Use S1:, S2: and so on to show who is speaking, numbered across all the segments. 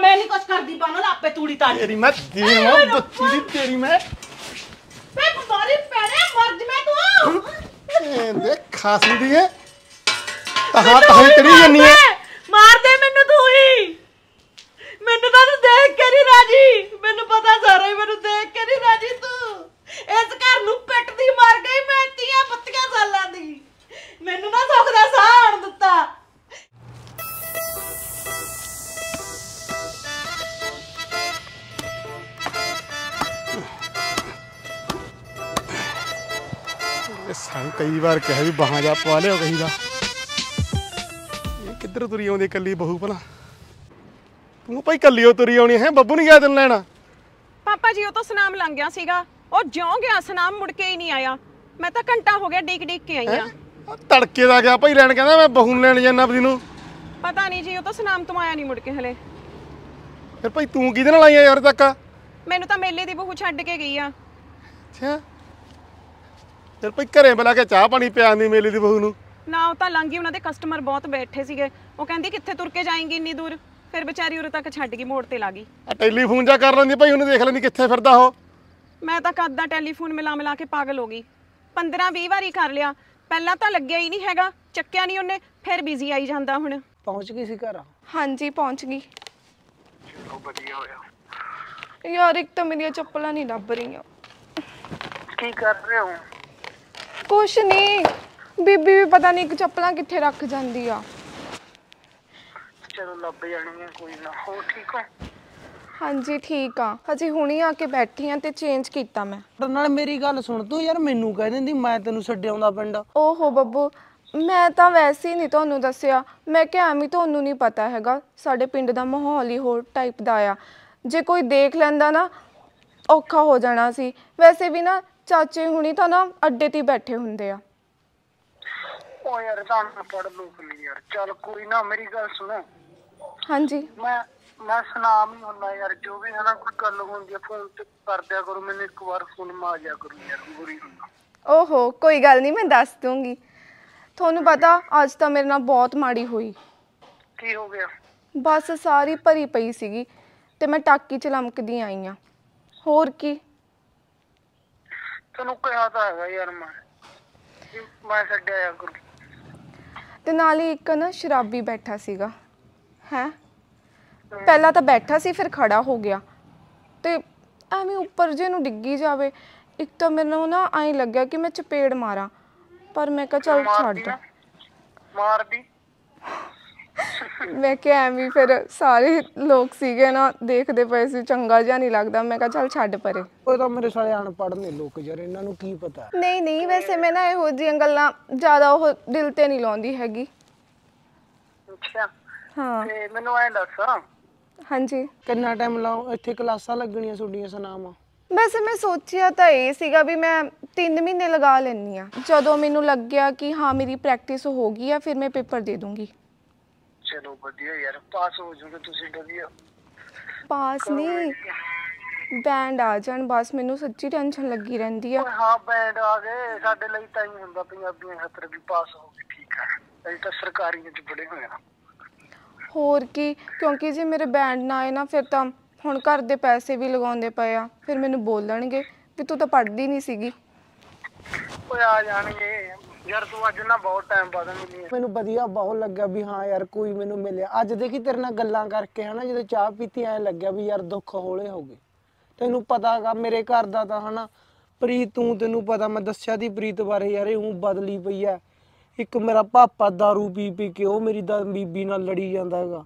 S1: ਮੈਂ ਨਹੀਂ ਕੁਛ ਕਰਦੀ ਬਾਨੋ ਆਪੇ ਤੂੜੀ ਤਾੜੀ
S2: ਤੇਰੀ ਮੈਂ ਦੇਵਾਂ ਬੱਚੀ ਦੀ ਤੇਰੀ ਮੈਂ।
S1: ਮੈਂ ਬਿਮਾਰੀ ਪੈਣੇ ਮਰ ਜਵੇਂ ਤੂੰ।
S2: ਇਹ ਦੇਖ ਖਾਸੀ ਦੀ ਹੈ ਤਹਾਂ ਤਹਾਂ ਕਰੀ ਜੰਨੀ ਹੈ
S1: ਮਾਰ ਦੇ ਮੈਨੂੰ ਤੂੰ ਹੀ। ਮੈਨੂੰ ਤਾਂ ਤੂੰ ਦੇਖ ਕੇ ਨਹੀਂ ਰਾਜੀ। ਮੈਨੂੰ ਪਤਾ ਸਾਰਾ ਹੀ ਮੈਨੂੰ ਦੇਖ ਕੇ ਨਹੀਂ ਰਾਜੀ ਤੂੰ। ਇਸ ਘਰ ਨੂੰ ਪਿੱਟਦੀ ਮਰ ਗਈ ਮੈਂ ਤੀਆਂ ਪੱਤੀਆਂ ਸਾਲਾਂ ਦੀ। ਮੈਨੂੰ ਨਾ ਸੁੱਖ ਦਾ ਸਾਹ ਆਣ ਦਿੱਤਾ।
S2: ਇਹ ਸਾਨੂੰ ਕਈ ਵਾਰ ਕਿਹਾ ਵੀ ਬਾਹਾਂ ਜਾ ਪਵਾ ਲਿਓ ਕਹੀ ਦਾ ਇਹ ਕਿੱਧਰ ਤੁਰੀ ਆਉਂਦੀ ਕੱਲੀ ਬਹੂ ਭਲਾ? ਤੂੰ ਭਾਈ ਕੱਲੀ ਓ ਤੁਰੀ ਆਉਣੀ ਹੈ? ਬੱਬੂ ਨਹੀਂ ਗਿਆ ਤੈਨੂੰ ਲੈਣਾ?
S3: ਪਾਪਾ ਜੀ ਉਹ ਤਾਂ ਸਨਾਮ ਲੰਘ ਗਿਆ ਸੀਗਾ। ਉਹ ਜਿਉਂ ਗਿਆ ਸਨਾਮ ਮੁੜ ਕੇ ਹੀ ਨਹੀਂ ਆਇਆ। ਮੈਂ ਤਾਂ ਘੰਟਾ ਹੋ ਗਿਆ ਡੀਕ ਡੀਕ ਕੇ ਆਈ ਆ।
S2: ਆਹ ਤੜਕੇ ਦਾ ਗਿਆ ਭਾਈ ਲੈਣ ਕਹਿੰਦਾ ਮੈਂ ਬਹੂ ਨੂੰ ਲੈਣ ਜਾਣਾ ਆਪਣੀ ਨੂੰ।
S3: ਪਤਾ ਨਹੀਂ ਜੀ ਉਹ ਤਾਂ ਸਨਾਮ ਤੋਂ ਆਇਆ ਨਹੀਂ ਮੁੜ ਕੇ ਹਲੇ।
S2: ਫਿਰ ਭਾਈ ਤੂੰ ਕਿਹਦੇ ਨਾਲ ਆਈਆਂ ਯਾਰ ਤੱਕ?
S3: ਮੈਨੂੰ ਤਾਂ ਮੇਲੇ ਦੀ ਬਹੂ ਛੱਡ ਕੇ ਗਈ ਆ।
S2: ਅੱਛਾ। ਫਿਰ ਭਾਈ ਘਰੇ ਬੁਲਾ ਕੇ ਚਾਹ ਪਾਣੀ ਪਿਆਉਂਦੀ ਮੇਲੀ ਦੀ ਬਹੂ ਨੂੰ।
S3: ਨਾ ਉਹ ਤਾਂ ਲੰਘੀ ਉਹਨਾਂ ਦੇ ਕਸਟਮਰ ਬਹੁਤ ਬੈਠੇ ਸੀਗੇ। ਉਹ ਕਹਿੰਦੀ ਕਿੱਥੇ ਤੁਰ ਕੇ ਜਾਏਂਗੀ ਇੰਨੀ ਦੂਰ? ਫਿਰ ਵਿਚਾਰੀ ਉਰੇ ਤੱਕ ਛੱਡ ਗਈ ਮੋੜ ਤੇ ਲਾ ਗਈ।
S2: ਆ ਟੈਲੀਫੋਨ ਜਾ ਕਰ ਲੈਂਦੀ ਭਾਈ ਉਹਨੂੰ ਦੇਖ ਲੈਂਦੀ ਕਿੱਥੇ ਫਿਰਦਾ ਉਹ।
S3: ਮੈਂ ਤਾਂ ਕਦ ਦਾ ਟੈਲੀਫੋਨ ਮਿਲਾ ਮਿਲਾ ਕੇ ਪਾਗਲ ਹੋ ਗਈ। 15 20 ਵਾਰੀ ਕਰ ਲਿਆ। ਪਹਿਲਾਂ ਤਾਂ ਲੱਗਿਆ ਹੀ ਨਹੀਂ ਹੈਗਾ ਚੱਕਿਆ ਨਹੀਂ ਉਹਨੇ ਫਿਰ ਬਿਜ਼ੀ ਆਈ ਜਾਂਦਾ ਹੁਣ।
S4: ਪਹੁੰਚ ਗਈ ਸੀ ਘਰ?
S5: ਹਾਂਜੀ ਪਹੁੰਚ ਗਈ। ਯਾਰ ਇੱਕ ਤਾਂ ਮੇਰੀਆਂ ਚੱਪਲਾਂ ਨਹੀਂ ਲੱਭ ਰਹੀਆਂ।
S4: ਕੀ ਕਰ ਰਹੇ ਹੋ?
S5: ਕੁਛ ਨਹੀਂ। ਬੀਬੀ ਵੀ ਪਤਾ ਨਹੀਂ ਇੱਕ ਚੱਪਲਾਂ ਕਿੱਥੇ ਰੱਖ ਜਾਂਦੀ ਆ।
S4: ਚਲੋ ਲੱਭ ਜਾਣੀ ਹੈ ਕੋਈ ਨਾ। ਹੋ ਠੀਕ ਹੋ?
S5: ਹਾਂਜੀ ਠੀਕ ਆ। ਹਜੇ ਹੁਣੀ ਆ ਕੇ ਬੈਠੀ ਆ ਤੇ ਚੇਂਜ ਕੀਤਾ ਮੈਂ।
S4: ਪਰ ਨਾਲ ਮੇਰੀ ਗੱਲ ਸੁਣ ਤੂੰ ਯਾਰ ਮੈਨੂੰ ਕਹਿ ਦਿੰਦੀ ਮੈਂ ਤੈਨੂੰ ਛੱਡਿਆਉਂਦਾ ਪਿੰਡ।
S5: ਓਹੋ ਬੱਬੂ ਮੈਂ ਤਾਂ ਵੈਸੇ ਹੀ ਨਹੀਂ ਤੁਹਾਨੂੰ ਦੱਸਿਆ। ਮੈਂ ਕਿਹਾ ਐਵੇਂ ਤੁਹਾਨੂੰ ਨਹੀਂ ਪਤਾ ਹੈਗਾ। ਸਾਡੇ ਪਿੰਡ ਦਾ ਮਾਹੌਲ ਹੀ ਹੋਰ ਟਾਈਪ ਦਾ ਆ। ਜੇ ਕੋਈ ਦੇਖ ਲੈਂਦਾ ਨਾ ਔਖਾ ਹੋ ਜਾਣਾ ਸੀ। ਵੈਸੇ ਵੀ ਨਾ ਚਾਚੇ ਹੁਣੀ ਤਾਂ ਨਾ ਅੱਡੇ ਤੇ ਹੀ ਬੈਠੇ ਹੁੰਦੇ ਆ।
S4: ਓ ਯਾਰ ਤਾਂ ਪੜ ਲੋਕ ਨਹੀਂ ਯਾਰ। ਚੱਲ ਕੋਈ ਨਾ ਮੇਰੀ ਗੱਲ ਸੁਣੋ।
S5: ਹਾਂਜੀ।
S4: ਮੈਂ ਮੈਂ ਸੁਨਾਮ ਹੀ ਹੁੰਦਾ ਯਾਰ। ਜੋ ਵੀ ਹੈ ਨਾ ਕੋਈ ਗੱਲ ਹੁੰਦੀ ਹੈ ਫੋਨ ਤੇ ਕਰ ਦਿਆ ਕਰੋ। ਮੈਨੂੰ ਇੱਕ ਵਾਰ ਫੋਨ ਮਾਰ ਜਾ ਕਰੋ ਯਾਰ ਬੁਰੀ ਹੁੰਦਾ
S5: ਓਹੋ ਕੋਈ ਗੱਲ ਨਹੀਂ ਮੈਂ ਦੱਸ ਦੂੰਗੀ ਤੁਹਾਨੂੰ ਪਤਾ ਅੱਜ ਤਾਂ ਮੇਰੇ ਨਾਲ ਬਹੁਤ ਮਾੜੀ ਹੋਈ।
S4: ਕੀ ਹੋ ਗਿਆ?
S5: ਬਸ ਸਾਰੀ ਭਰੀ ਪਈ ਸੀਗੀ ਤੇ ਮੈਂ ਟਾਕੀ ਚ ਲਮਕਦੀ ਆਈ ਆ। ਹੋਰ ਕੀ?
S4: ਤੈਨੂੰ ਕਿਹਾ ਤਾਂ ਹੈਗਾ ਯਾਰ ਮੈਂ। ਵੀ ਮੈਂ ਛੱਡਿਆ ਕਰੂ
S5: ਤੇ ਨਾਲ ਹੀ ਇੱਕ ਨਾ ਸ਼ਰਾਬੀ ਬੈਠਾ ਸੀਗਾ। ਹੈ? ਪਹਿਲਾਂ ਤਾਂ ਬੈਠਾ ਸੀ ਫਿਰ ਖੜਾ ਹੋ ਗਿਆ। ਤੇ ਐਵੇਂ ਉੱਪਰ ਜੇ ਨੂੰ ਡਿੱਗੀ ਜਾਵੇ ਇੱਕ ਤਾਂ ਮੈਨੂੰ ਨਾ ਐਂ ਲੱਗਿਆ ਕਿ ਮੈਂ ਚਪੇੜ ਮਾਰਾਂ। ਪਰ ਮੈਂ ਕਿਹਾ ਚੱਲ ਛੱਡ।
S4: ਮਾਰਦੀ।
S5: ਮੈਂ ਕਿਹਾ ਐਵੇਂ ਹੀ ਫਿਰ ਸਾਰੇ ਲੋਕ ਸੀਗੇ ਨਾ ਦੇਖਦੇ ਪਏ ਸੀ ਚੰਗਾ ਜਿਹਾ ਨਹੀਂ ਲੱਗਦਾ। ਮੈਂ ਕਿਹਾ ਚੱਲ ਛੱਡ ਪਰੇ।
S4: ਉਹ ਤਾਂ ਮੇਰੇ ਸਾਲੇ ਅਨਪੜ੍ਹ ਨੇ ਲੋਕ ਯਾਰ ਇਹਨਾਂ ਨੂੰ ਕੀ ਪਤਾ?
S5: ਨਹੀਂ ਨਹੀਂ ਵੈਸੇ ਮੈਂ ਨਾ ਇਹੋ ਜਿਹੀਆਂ ਗੱਲਾਂ ਜ਼ਿਆਦਾ ਉਹ ਦਿਲ ਤੇ ਨਹੀਂ ਲਾਉਂਦੀ ਹੈਗੀ।
S4: ਅੱਛਾ।
S5: ਹਾਂ।
S4: ਤੇ ਮੈਨੂੰ ਐਂ ਦੱਸ।
S5: ਹਾਂਜੀ।
S4: ਕਿੰਨਾ ਟਾਈਮ ਲਾਉ ਇੱਥੇ ਕਲਾਸਾਂ ਲੱਗਣੀਆਂ ਤੁਹਾਡੀਆਂ ਸੁਨਾਮ?
S5: ਵੈਸੇ ਮੈਂ ਸੋਚਿਆ ਤਾਂ ਇਹ ਸੀਗਾ ਵੀ ਮੈਂ 3 ਮਹੀਨੇ ਲਗਾ ਲੈਣੀ ਆ ਜਦੋਂ ਮੈਨੂੰ ਲੱਗਿਆ ਕਿ ਹਾਂ ਮੇਰੀ ਪ੍ਰੈਕਟਿਸ ਹੋ ਗਈ ਆ ਫਿਰ ਮੈਂ ਪੇਪਰ ਦੇ ਦੂੰਗੀ।
S4: ਚਲੋ ਵਧੀਆ ਯਾਰ ਪਾਸ ਹੋ ਜਾਓਗੇ ਤੁਸੀਂ ਵਧੀਆ।
S5: ਪਾਸ ਨਹੀਂ। ਬੈਂਡ ਆ ਜਾਣ ਬਸ ਮੈਨੂੰ ਸੱਚੀ ਟੈਨਸ਼ਨ ਲੱਗੀ ਰਹਿੰਦੀ ਆ।
S4: ਹਾਂ ਬੈਂਡ ਆ ਗਏ ਸਾਡੇ ਲਈ ਤਾਂ ਹੀ ਹੁੰਦਾ ਪੰਜਾਬੀਆਂ ਖਾਤਰ ਵੀ ਪਾਸ ਹੋ ਗਏ ਠੀਕ ਆ। ਅਸੀਂ ਤਾਂ ਸਰਕਾਰੀਆਂ ਚ ਪੜੇ ਹੋਏ ਆ।
S5: ਹੋਰ ਕੀ ਕਿਉਂਕਿ ਜੇ ਮੇਰੇ ਬੈਂਡ ਨਾ ਆਏ ਨਾ ਫਿਰ ਤਾਂ ਹੁਣ ਘਰ ਦੇ ਪੈਸੇ ਵੀ ਲਗਾਉਂਦੇ ਪਏ ਆ ਫਿਰ ਮੈਨੂੰ ਬੋਲਣਗੇ ਵੀ ਤੂੰ ਤਾਂ ਪੜ੍ਹਦੀ ਨਹੀਂ ਸੀਗੀ।
S4: ਓਏ ਆ ਜਾਣਗੇ ਯਾਰ ਤੂੰ ਅੱਜ ਨਾ ਬਹੁਤ ਟਾਈਮ ਬਾਅਦ ਮਿਲੀ ਮੈਨੂੰ ਵਧੀਆ ਬਹੁਤ ਲੱਗਾ ਵੀ ਹਾਂ ਯਾਰ ਕੋਈ ਮੈਨੂੰ ਮਿਲਿਆ। ਅੱਜ ਦੇਖੀ ਤੇਰੇ ਨਾਲ ਗੱਲਾਂ ਕਰਕੇ ਹਨਾ, ਜਦੋਂ ਚਾਹ ਪੀਤੀ ਐ ਲੱਗਿਆ ਵੀ ਯਾਰ ਦੁੱਖ ਹੌਲੇ ਹੋ ਗਏ। ਤੈਨੂੰ ਪਤਾਗਾ ਮੇਰੇ ਘਰ ਦਾ ਤਾਂ ਹਨਾ, ਪ੍ਰੀਤ ਤੂੰ ਤੈਨੂੰ ਪਤਾ, ਮੈਂ ਦੱਸਿਆ ਦੀ ਪ੍ਰੀਤ ਬਾਰੇ ਯਾਰ ਇਹ ਹੂੰ ਬਦਲੀ ਪਈ ਐ। ਇੱਕ ਮੇਰਾ ਪਾਪਾ दारू ਪੀ ਪੀ ਕੇ ਉਹ ਮੇਰੀ ਦਾ, ਬੀਬੀ ਨਾਲ ਲੜੀ ਜਾਂਦਾ ਹੈਗਾ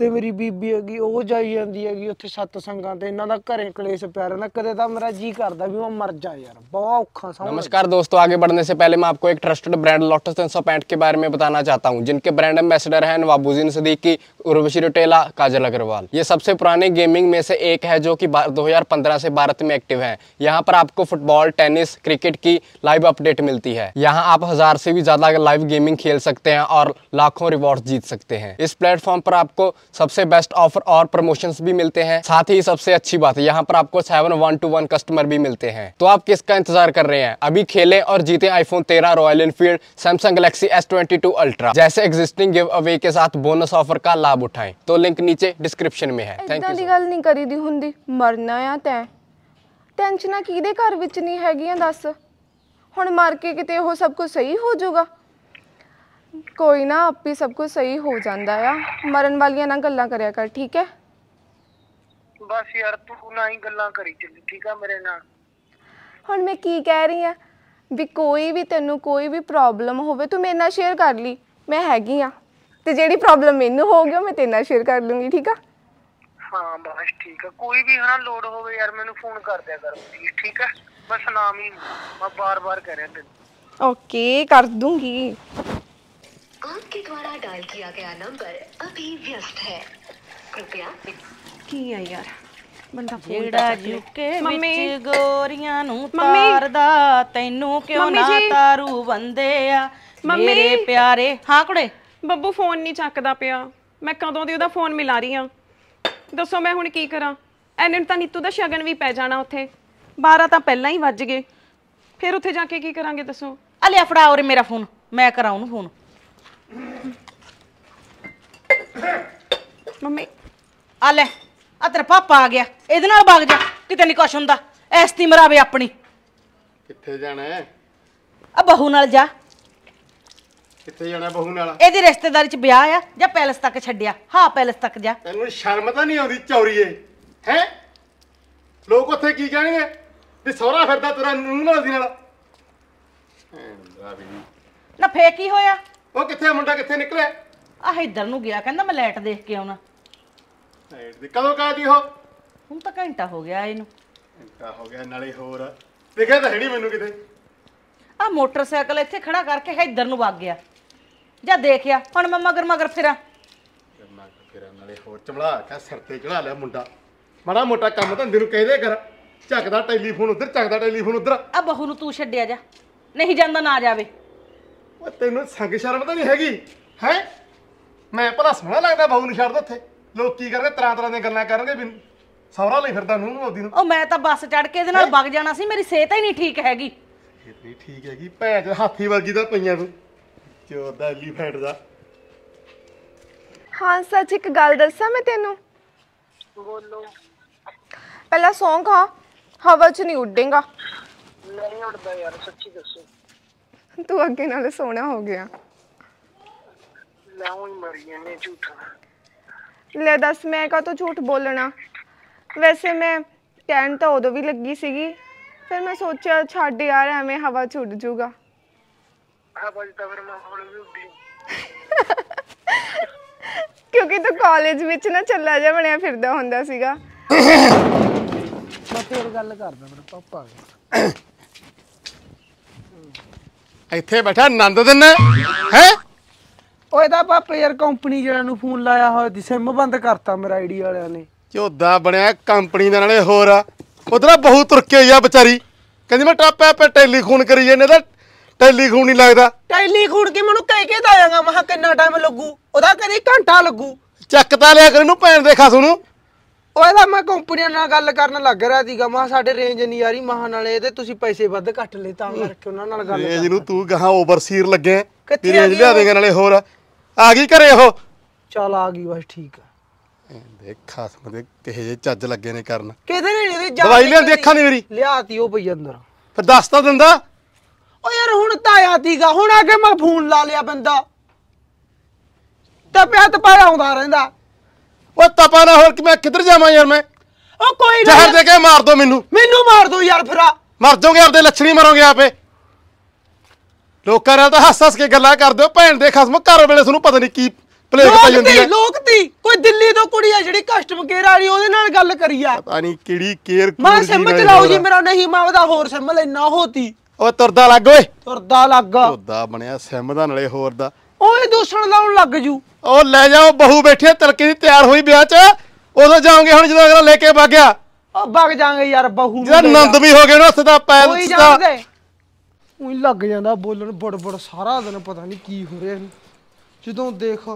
S4: ਤੇ ਮੇਰੀ ਬੀਬੀ ਹੈਗੀ ਉਹ ਜਾਈ ਜਾਂਦੀ ਹੈਗੀ ਉੱਥੇ ਸੱਤ ਸੰਗਾਂ ਤੇ ਇਹਨਾਂ ਦਾ ਘਰੇ ਕਲੇਸ਼ ਪਿਆ ਰਹਿੰਦਾ ਕਦੇ ਤਾਂ ਮੇਰਾ ਜੀ ਕਰਦਾ ਵੀ ਮੈਂ ਮਰ ਜਾ ਯਾਰ ਬਹੁਤ ਔਖਾ ਸੌਂ
S6: नमस्कार दोस्तों आगे बढ़ने से पहले मैं आपको एक ट्रस्टेड ब्रांड लोटस तीन सौ पैंट के बारे में बताना चाहता हूं जिनके ब्रांड एम्बेसडर हैं नवाबुद्दीन सिद्दीकी उर्वशी रुटेला काजल अग्रवाल ये सबसे पुराने गेमिंग में से एक है जो कि बा- 2015 से भारत में एक्टिव है यहाँ पर आपको फुटबॉल टेनिस क्रिकेट की लाइव अपडेट मिलती है यहाँ आप हजार से भी ज्यादा लाइव गेमिंग खेल सकते हैं और लाखों रिवॉर्ड जीत सकते हैं इस प्लेटफॉर्म पर आपको सबसे बेस्ट ऑफर और प्रमोशंस भी मिलते हैं साथ ही सबसे अच्छी बात है यहाँ पर आपको seven one two one customer भी मिलते हैं तो आप किसका इंतजार कर रहे हैं अभी खेलें और जीते iPhone 13 Royal Enfield Samsung Galaxy S twenty two ultra जैसे एग्जिस्टिंग गिव अवे के साथ बोनस ऑफर का लाभ उठाएं तो लिंक नीचे डिस्क्रिप्शन में है थैंक
S5: ਇਦਾਂ
S6: यू
S5: ਦੀ ਗੱਲ ਨਹੀਂ ਕਰੀਦੀ ਹੁੰਦੀ ਮਰਨਾ ਆ ਤੈਂ ਟੈਨਸ਼ਨਾਂ ਕਿਹਦੇ ਘਰ ਵਿੱਚ ਨਹੀਂ ਹੈਗੀਆਂ ਦੱਸ ਹੁਣ ਮਰ ਕੇ ਕਿਤੇ ਉਹ ਸਭ ਕੁਝ ਸਹੀ ਹੋ ਜਾਊਗਾ ਕੋਈ ਨਾ ਆਪੇ ਸਭ ਕੁਝ ਸਹੀ ਹੋ ਜਾਂਦਾ ਆ। ਮਰਨ ਵਾਲੀਆਂ ਨਾਲ ਗੱਲਾਂ ਕਰਿਆ ਕਰ ਠੀਕ ਹੈ?
S4: ਬਸ ਯਾਰ ਤੂੰ ਨਾ ਹੀ ਗੱਲਾਂ ਕਰੀ ਚੱਲੀ ਠੀਕ ਆ ਮੇਰੇ ਨਾਲ?
S5: ਹੁਣ ਮੈਂ ਕੀ ਕਹਿ ਰਹੀ ਆ? ਵੀ ਕੋਈ ਵੀ ਤੈਨੂੰ ਕੋਈ ਵੀ ਪ੍ਰੋਬਲਮ ਹੋਵੇ ਤੂੰ ਮੇਰੇ ਨਾਲ ਸ਼ੇਅਰ ਕਰ ਲਈ। ਮੈਂ ਹੈਗੀ ਆ। ਤੇ ਜਿਹੜੀ ਪ੍ਰੋਬਲਮ ਮੈਨੂੰ ਹੋ ਗਈ ਉਹ ਮੈਂ ਤੇਰੇ ਨਾਲ ਸ਼ੇਅਰ ਕਰ ਲੂੰਗੀ ਠੀਕ ਆ?
S4: ਹਾਂ ਬਸ ਠੀਕ ਆ। ਕੋਈ ਵੀ ਹਨਾ ਲੋੜ ਹੋਵੇ ਯਾਰ ਮੈਨੂੰ ਫੋਨ ਕਰ ਦਿਆ ਕਰ please, ਠੀਕ ਆ? ਬਸ ਨਾਮ ਹੀ ਮੈਂ ਬਾਰ-ਬਾਰ ਕਹਿ ਰਿਹਾ ਤੈਨੂੰ।
S5: ਓਕੇ ਕਰ ਦੂੰਗੀ।
S7: आपके द्वारा डायल किया गया नंबर अभी व्यस्त है कृपया
S3: ਕੀ ਆ ਯਾਰ ਬੰਦਾ ਫੋਨ
S1: ਜਿਹੜਾ ਜੁਕੇ
S3: ਮੰਮੀ।
S1: ਵਿੱਚ ਗੋਰੀਆਂ ਨੂੰ
S3: ਮੰਮੀ।
S1: ਤਾਰਦਾ ਤੈਨੂੰ ਕਿਉਂ
S3: ਮੰਮੀ
S1: ਨਾ
S3: ਜੀ।
S1: ਤਾਰੂ ਬੰਦੇ ਆ
S3: ਮੰਮੀ।
S1: ਮੇਰੇ ਪਿਆਰੇ ਹਾਂ ਕੁੜੇ
S3: ਬੱਬੂ ਫੋਨ ਨਹੀਂ ਚੱਕਦਾ ਪਿਆ ਮੈਂ ਕਦੋਂ ਦੀ ਉਹਦਾ ਫੋਨ ਮਿਲਾ ਰਹੀ ਆ ਦੱਸੋ ਮੈਂ ਹੁਣ ਕੀ ਕਰਾਂ ਐਨੇ ਨੂੰ ਤਾਂ ਨੀਤੂ ਦਾ ਸ਼ਗਨ ਵੀ ਪੈ ਜਾਣਾ ਉੱਥੇ 12 ਤਾਂ ਪਹਿਲਾਂ ਹੀ ਵੱਜ ਗਏ ਫਿਰ ਉੱਥੇ ਜਾ ਕੇ ਕੀ ਕਰਾਂਗੇ ਦੱਸੋ
S1: ਆ ਲਿਆ ਫੜਾ ਉਰੇ ਮੇਰਾ ਫੋਨ ਮੈਂ ਕਰਾਂ ਉਹਨੂੰ ਫੋਨ
S3: ਮੰਮੀ
S1: ਆ ਲੈ ਆ ਤੇਰਾ ਪਾਪਾ ਆ ਗਿਆ। ਇਹਦੇ ਨਾਲ ਵਗ ਜਾ ਕਿਤੇ ਨਹੀਂ ਕੁਛ ਹੁੰਦਾ। ਐਸ ਤੀ ਮਰਾਵੇ ਆਪਣੀ।
S2: ਕਿੱਥੇ ਜਾਣਾ ਹੈ?
S1: ਆ ਬਹੂ ਨਾਲ ਜਾ।
S2: ਕਿੱਥੇ ਜਾਣਾ ਬਹੂ ਨਾਲ?
S1: ਇਹਦੀ ਰਿਸ਼ਤੇਦਾਰੀ ਚ ਵਿਆਹ ਆ ਜਾਂ ਪੈਲਸ ਤੱਕ ਛੱਡਿਆ? ਹਾਂ ਪੈਲਸ ਤੱਕ ਜਾ।
S2: ਤੈਨੂੰ ਸ਼ਰਮ ਤਾਂ ਨਹੀਂ ਆਉਂਦੀ ਚੌਰੀਏ ਹੈ? ਲੋਕ ਉੱਥੇ ਕੀ ਕਹਿਣਗੇ? ਵੀ ਸਹੁਰਾ ਫਿਰਦਾ ਤੇਰਾ ਨੂੰਹ ਨਾਲ ਦੀ ਨਾਲ। ਵੀ
S1: ਨਾ ਫੇਰ ਕੀ ਹੋਇਆ?
S2: ਉਹ ਕਿੱਥੇ ਆ ਮੁੰਡਾ ਕਿੱਥੇ ਨਿਕਲਿਆ?
S1: ਆ ਇੱਧਰ ਨੂੰ ਗਿਆ ਕਹਿੰਦਾ ਮੈਂ ਲਾਈਟ ਦੇਖ ਕੇ ਆਉਣਾ।
S2: ਸਾਈਡ ਦੀ ਕਦੋਂ ਕਾਦੀ ਹੋ
S1: ਹੁਣ ਤਾਂ ਘੰਟਾ ਹੋ ਗਿਆ ਇਹਨੂੰ।
S2: ਘੰਟਾ ਹੋ ਗਿਆ ਨਾਲੇ ਹੋਰ। ਦਿਖਿਆ ਤਾਂ ਹੈ ਨਹੀਂ ਮੈਨੂੰ ਕਿਤੇ।
S1: ਆ ਮੋਟਰਸਾਈਕਲ ਇੱਥੇ ਖੜਾ ਕਰਕੇ ਇੱਧਰ ਨੂੰ ਵਗ ਗਿਆ। ਜਾਂ ਦੇਖਿਆ ਹੁਣ ਮੈਂ ਮਗਰ ਮਗਰ ਫਿਰਾਂ।
S2: ਕਰਨਾ ਫਿਰ ਨਾਲੇ ਹੋਰ ਚਮੜਾ ਕੇ ਸਿਰ ਤੇ ਚੜਾ ਲਿਆ ਮੁੰਡਾ। ਮਾੜਾ ਮੋਟਾ ਕੰਮ ਧੰਦੇ ਨੂੰ ਕਹਿੰਦੇ ਕਰ। ਝੱਕਦਾ ਟੈਲੀਫੋਨ ਉਧਰ ਝੱਕਦਾ ਟੈਲੀਫੋਨ ਉਧਰ।
S1: ਆ ਬਹੂ ਨੂੰ ਤੂੰ ਛੱਡਿਆ ਜਾ। ਨਹੀਂ ਜਾਂਦਾ ਨਾ ਜਾਵੇ।
S2: ਉਹ ਤੈਨੂੰ ਸੰਗ ਸ਼ਰਮ ਤਾਂ ਨਹੀਂ ਹੈਗੀ? ਹੈ? ਮੈਂ ਭਲਾ ਸੋਹਣਾ ਲੱਗਦਾ ਬਹੂ ਨੂੰ ਛੱਡ ਦੋ ਉੱਥੇ। ਲੋਕ ਕੀ ਕਰਨਗੇ ਤਰ੍ਹਾਂ ਤਰ੍ਹਾਂ ਦੀਆਂ ਗੱਲਾਂ ਕਰਨਗੇ ਵੀ ਸੌਰਾ ਲਈ ਫਿਰਦਾ ਨੂੰ ਨੂੰ ਉਹਦੀ ਨੂੰ।
S1: ਉਹ ਮੈਂ ਤਾਂ ਬੱਸ ਚੜ ਕੇ ਇਹਦੇ ਨਾਲ ਵਗ ਜਾਣਾ ਸੀ ਮੇਰੀ ਸਿਹਤ ਹੀ ਨਹੀਂ ਠੀਕ ਹੈਗੀ।
S2: ਇਤਨੀ ਠੀਕ ਹੈਗੀ ਭੈਣ ਚ ਹਾਥੀ ਵਰਗੀ ਦਾ ਪਈਆਂ ਤੂੰ ਚੋਦਾ ਐਲੀਫੈਂਟ ਦਾ।
S5: ਹਾਂ ਸੱਚ ਇੱਕ ਗੱਲ ਦੱਸਾਂ ਮੈਂ ਤੈਨੂੰ?
S4: ਬੋਲੋ।
S5: ਪਹਿਲਾਂ ਸੌਂ ਖਾ ਹਵਾ 'ਚ ਨਹੀਂ ਉੱਡੇਗਾ।
S4: ਨਹੀਂ ਉੱਡਦਾ ਯਾਰ ਸੱਚੀ ਦੱਸੋ।
S5: ਤੂੰ ਅੱਗੇ ਨਾਲ ਸੋਹਣਾ ਹੋ ਗਿਆ।
S4: ਲੈ ਉਹੀ ਮਰੀ ਜਾਂਦੇ ਝੂਠਾ।
S5: ਲੈ ਦੱਸ ਮੈਂ ਕਾ ਤੋਂ ਝੂਠ ਬੋਲਣਾ? ਵੈਸੇ ਮੈਂ ਕਹਿਣ ਤਾਂ ਉਦੋਂ ਵੀ ਲੱਗੀ ਸੀਗੀ ਫਿਰ ਮੈਂ ਸੋਚਿਆ ਛੱਡ ਯਾਰ ਐਵੇਂ ਹਵਾ 'ਚ ਉੱਡ ਜਾਊਗਾ।
S4: ਹਵਾ ਚ ਤਾਂ ਫਿਰ ਮੈਂ ਹੁਣ ਵੀ ਉੱਡੀ।
S5: ਕਿਉਂਕਿ ਤੂੰ ਕਾਲਜ ਵਿੱਚ ਨਾ ਚੱਲਾ ਜਿਹਾ ਬਣਿਆ ਫਿਰਦਾ ਹੁੰਦਾ ਸੀਗਾ।
S4: ਮੈਂ ਫੇਰ ਗੱਲ ਕਰਦਾ ਮੇਰੇ ਪਾਪਾ ਆ ਗਿਆ
S2: ਇੱਥੇ ਬੈਠਾ ਆਨੰਦ ਦਿਨ ਹੈ?
S4: ਓਏ ਦਾ ਪਾਪਾ ਯਾਰ ਕੰਪਨੀ ਜਿਹੜਾ ਨੂੰ ਫੋਨ ਲਾਇਆ ਹੋਇਆ ਸੀ ਸਿਮ ਬੰਦ ਕਰਤਾ ਮੇਰਾ ਆਈਡੀ ਵਾਲਿਆਂ ਨੇ।
S2: ਚੋਦਾ ਬਣਿਆ ਕੰਪਨੀ ਦੇ ਨਾਲੇ ਹੋਰ ਆ। ਉਧਰ ਬਹੂ ਤੁਰ ਕੇ ਆਈ ਆ ਵਿਚਾਰੀ। ਕਹਿੰਦੀ ਮੈਂ ਟਾਪਿਆ ਪੇ ਟੈਲੀਫੋਨ ਕਰੀ ਜਾਂਦੇ ਤਾਂ ਟੈਲੀਫੋਨ ਨਹੀਂ ਲੱਗਦਾ।
S4: ਟੈਲੀਫੋਨ ਕੇ ਮੈਨੂੰ ਕਹਿ ਕੇ ਤਾਂ ਆਇਆਗਾ ਮੈਂ ਕਿਹਾ ਕਿੰਨਾ ਟਾਈਮ ਲੱਗੂ? ਉਹਦਾ ਕਹਿੰਦੀ ਘੰਟਾ ਲੱਗੂ।
S2: ਚੱਕ ਤਾਂ ਲਿਆ ਕਰ ਇਹਨੂੰ ਭੈਣ ਦੇ ਖਾਸ ਨੂੰ।
S4: ਓਏ ਦਾ ਮੈਂ ਕੰਪਨੀ ਨਾਲ ਗੱਲ ਕਰਨ ਲੱਗ ਰਿਹਾ ਸੀਗਾ ਮੈਂ ਕਿਹਾ ਸਾਡੇ ਰੇਂਜ ਨਹੀਂ ਆ ਰਹੀ ਮਹਾਂ ਨਾਲੇ ਇਹਦੇ ਤੁਸੀਂ ਪੈਸੇ ਵੱਧ ਕੱਟ ਲਏ ਤਾਂ ਕਰਕੇ ਉਹਨਾਂ ਨਾਲ ਗੱਲ
S2: ਰੇਂਜ ਨੂੰ ਤੂੰ। ਗਾਹਾਂ ਓਵਰਸੀਰ ਲੱਗੇ
S4: ਕਿੱਥੇ
S2: ਰੇਂਜ ਲਿਆ? ਦੇਗਾ ਨਾਲੇ ਹੋਰ ਆ ਗਈ ਘਰੇ ਉਹ?
S4: ਚੱਲ ਆ ਗਈ ਬਸ ਠੀਕ ਆ।
S2: ਦੇਖ ਖਾਸ ਮਦੇ ਕਿਹੇ ਜੇ ਚੱਜ ਲੱਗੇ ਨੇ ਕਰਨ।
S4: ਕਿਹਦੇ ਨੇ ਇਹਦੀ ਜਾਨ
S2: ਦਵਾਈ ਲਿਆਂਦੀ ਅੱਖਾਂ ਦੀ ਮੇਰੀ।
S4: ਲਿਆਤੀ ਉਹ ਪਈ ਅੰਦਰ।
S2: ਫਿਰ ਦੱਸ ਤਾਂ ਦਿੰਦਾ।
S4: ਓ ਯਾਰ ਹੁਣ ਤਾਂ ਆਇਆ ਸੀਗਾ ਹੁਣ ਆ ਕੇ ਮੈਂ ਫੋਨ ਲਾ ਲਿਆ ਬੰਦਾ। ਤੇ ਪਿਆ ਤਾਂ ਪਾਇਆ ਆਉਂਦਾ ਰਹਿੰਦਾ।
S2: ਓ ਤਪਾ ਨਾ ਹੋਰ ਕਿ ਮੈਂ ਕਿੱਧਰ ਜਾਵਾਂ ਯਾਰ ਮੈਂ?
S4: ਓ ਕੋਈ
S2: ਜ਼ਹਿਰ
S4: ਨਾ
S2: ਦੇ ਕੇ ਮਾਰ ਦੋ ਮੈਨੂੰ।
S4: ਮੈਨੂੰ ਮਾਰ ਦੋ ਯਾਰ ਫਿਰਾ
S2: ਮਰ ਜਾਓਗੇ ਆਪਦੇ ਲੱਛਣੀ ਮਰੋਗੇ ਆਪੇ। ਲੋਕਾਂ ਨਾਲ ਤਾਂ ਹੱਸ ਹੱਸ ਕੇ ਗੱਲਾਂ ਕਰਦੇ ਹੋ ਭੈਣ ਦੇ ਖਸਮ ਘਰ ਵੇਲੇ ਤੁਹਾਨੂੰ ਪਤਾ ਨਹੀਂ ਕੀ ਭਲੇਖ ਪਈ
S4: ਤੀ
S2: ਹੈ।
S4: ਲੋਕ ਤੀ ਕੋਈ ਦਿੱਲੀ ਤੋਂ ਕੁੜੀ ਆ ਜਿਹੜੀ ਕਸਟਮਰ ਕੇਅਰ ਵਾਲੀ ਉਹਦੇ ਨਾਲ ਗੱਲ ਕਰੀ ਆ।
S2: ਪਤਾ ਨਹੀਂ ਕਿਹੜੀ ਕੇਅਰ
S4: ਮੈਂ ਸਿਮ ਚਲਾਉ ਜੀ ਮੇਰਾ ਨਹੀਂ ਮੈਂ ਉਹਦਾ ਹੋਰ ਸਿਮ ਲੈਣਾ ਹੋਤੀ
S2: ਓ ਤੁਰਦਾ ਲੱਗ ਓਏ।
S4: ਤੁਰਦਾ ਲੱਗਾ।
S2: ਉਹਦਾ ਬਣਿਆ ਸਿਮ ਦਾ ਨਾਲੇ ਹੋਰ ਦਾ।
S4: ਓਏ ਦੂਸਣ ਲਾਉਣ ਲੱਗ ਜੂ।
S2: ਉਹ ਲੈ ਜਾਓ ਬਹੂ ਬੈਠੀ ਤਿਲਕੀ ਦੀ ਤਿਆਰ ਹੋਈ ਵਿਆਹ 'ਚ। ਉਦੋਂ ਜਾਓਗੇ ਹੁਣ ਜਦੋਂ ਅਗਲਾ ਲੈ ਕੇ ਵਗ ਗਿਆ।
S4: ਓ ਵਗ ਜਾਾਂਗੇ ਯਾਰ ਬਹੂ
S2: ਜਿਹਦਾ ਨੰਦ ਵੀ ਹੋ ਗਏ ਨਾ ਉੱਥੇ ਦਾ ਪੈਰ
S4: ਕੋਈ
S2: ਦਾ
S4: ਉਹੀ ਲੱਗ ਜਾਂਦਾ ਬੋਲਣ ਬੜ ਬੜ ਸਾਰਾ ਦਿਨ ਪਤਾ ਨਹੀਂ ਕੀ ਹੋ ਰਿਹਾ ਜਦੋਂ ਦੇਖ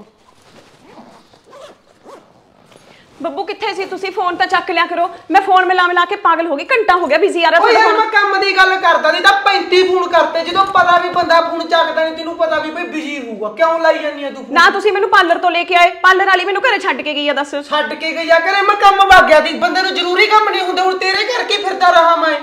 S3: ਬੱਬੂ ਕਿੱਥੇ ਸੀ? ਤੁਸੀਂ ਫੋਨ ਤਾਂ ਚੱਕ ਲਿਆ ਕਰੋ। ਮੈਂ ਫੋਨ ਮਿਲਾ ਮਿਲਾ ਕੇ ਪਾਗਲ ਹੋ ਗਈ ਘੰਟਾ ਹੋ ਗਿਆ ਬਿਜ਼ੀ ਆ ਰਿਹਾ
S4: ਯਾਰ। ਮੈਂ ਕੰਮ ਦੀ ਗੱਲ ਕਰਦਾ ਨਹੀਂ ਤਾਂ 35 ਫੋਨ ਕਰਤੇ। ਜਦੋਂ ਪਤਾ ਵੀ ਬੰਦਾ ਫੋਨ ਚੱਕਦਾ ਨਹੀਂ ਤੈਨੂੰ ਪਤਾ ਵੀ ਬਈ ਬਿਜ਼ੀ ਹੋਊਗਾ। ਕਿਉਂ ਲਾਈ ਜਾਂਦੀ ਆ ਤੂੰ?
S3: ਨਾ ਤੁਸੀਂ ਮੈਨੂੰ ਪਾਰਲਰ ਤੋਂ ਲੈ ਕੇ ਆਏ। ਪਾਰਲਰ ਵਾਲੀ ਮੈਨੂੰ ਘਰੇ ਛੱਡ ਕੇ ਗਈ ਆ ਦੱਸ।
S4: ਛੱਡ ਕੇ ਗਈਆ ਕਰੇ ਮੈਂ ਕੰਮ ਵਗ ਗਿਆ ਸੀ। ਬੰਦੇ ਨੂੰ ਜ਼ਰੂਰੀ ਕੰਮ ਨਹੀਂ ਹੁੰਦੇ ਹੁਣ ਤੇਰੇ ਕਰਕੇ ਫਿਰਦਾ ਰਹਾ ਮੈਂ।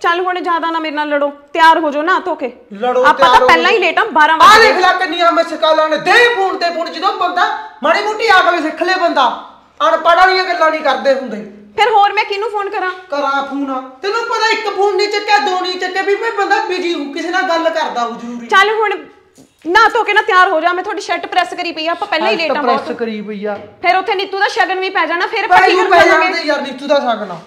S3: ਚੱਲ ਹੁਣ ਜ਼ਿਆਦਾ ਨਾ ਮੇਰੇ ਨਾਲ ਲੜੋ ਤਿਆਰ ਹੋ ਜਾਓ ਨਾ ਧੋ ਕੇ
S4: ਲੜੋ
S3: ਆਪਾਂ ਤਾਂ ਪਹਿਲਾਂ ਹੀ। ਲੇਟ ਆ 12
S4: ਆ
S3: ਵਜੇ।
S4: ਦੇਖ ਲੈ ਕਿੰਨੀਆਂ ਮਿਸਕਾਲਾਂ ਨੇ। ਦੇ ਫੋਨ ਤੇ ਫੋਨ ਜਦੋਂ ਬੰਦਾ ਮਾੜੀ ਮੋਟੀ ਅਕਲ ਸਿੱਖ ਲੈ ਬੰਦਾ। ਅਨਪੜ੍ਹ ਵਾਲੀਆਂ ਗੱਲਾਂ ਨਹੀਂ ਕਰਦੇ ਹੁੰਦੇ।
S3: ਫਿਰ ਹੋਰ ਮੈਂ ਕਿਹਨੂੰ ਫੋਨ ਕਰਾਂ?
S4: ਕਰਾਂ ਫੋਨ। ਤੈਨੂੰ ਪਤਾ ਇੱਕ ਫੋਨ ਨਹੀਂ ਚੱਕਿਆ ਦੋ ਨਹੀਂ ਚੱਕਿਆ ਵੀ ਮੈਂ ਬੰਦਾ ਬਿਜ਼ੀ ਹੂੰ ਕਿਸੇ ਨਾਲ ਗੱਲ ਕਰਦਾ ਹੂੰ ਜ਼ਰੂਰੀ।
S3: ਚੱਲ ਹੁਣ ਨਾ ਧੋ ਕੇ ਨਾ ਤਿਆਰ ਹੋ ਜਾ ਮੈਂ ਤੁਹਾਡੀ ਸ਼ਰਟ ਪ੍ਰੈਸ ਕਰੀ ਪਈ ਆ ਆਪਾਂ ਪਹਿਲਾਂ ਹੀ ਲੇਟ ਆ
S4: ਪ੍ਰੈਸ ਕਰੀ ਪਈ ਆ।
S3: ਫਿਰ ਉੱਥੇ ਨੀਤੂ ਦਾ ਸ਼ਗਨ ਵੀ ਪੈ ਜਾਣਾ ਫਿਰ ਆਪਾਂ
S4: ਭਾਈ
S3: ਕੀ
S4: ਨੂੰ ਪੈ
S3: ਕਰ ਲਾਂਗੇ
S4: ਯਾਰ ਨੀਤੂ ਦਾ ਸਕਣਾ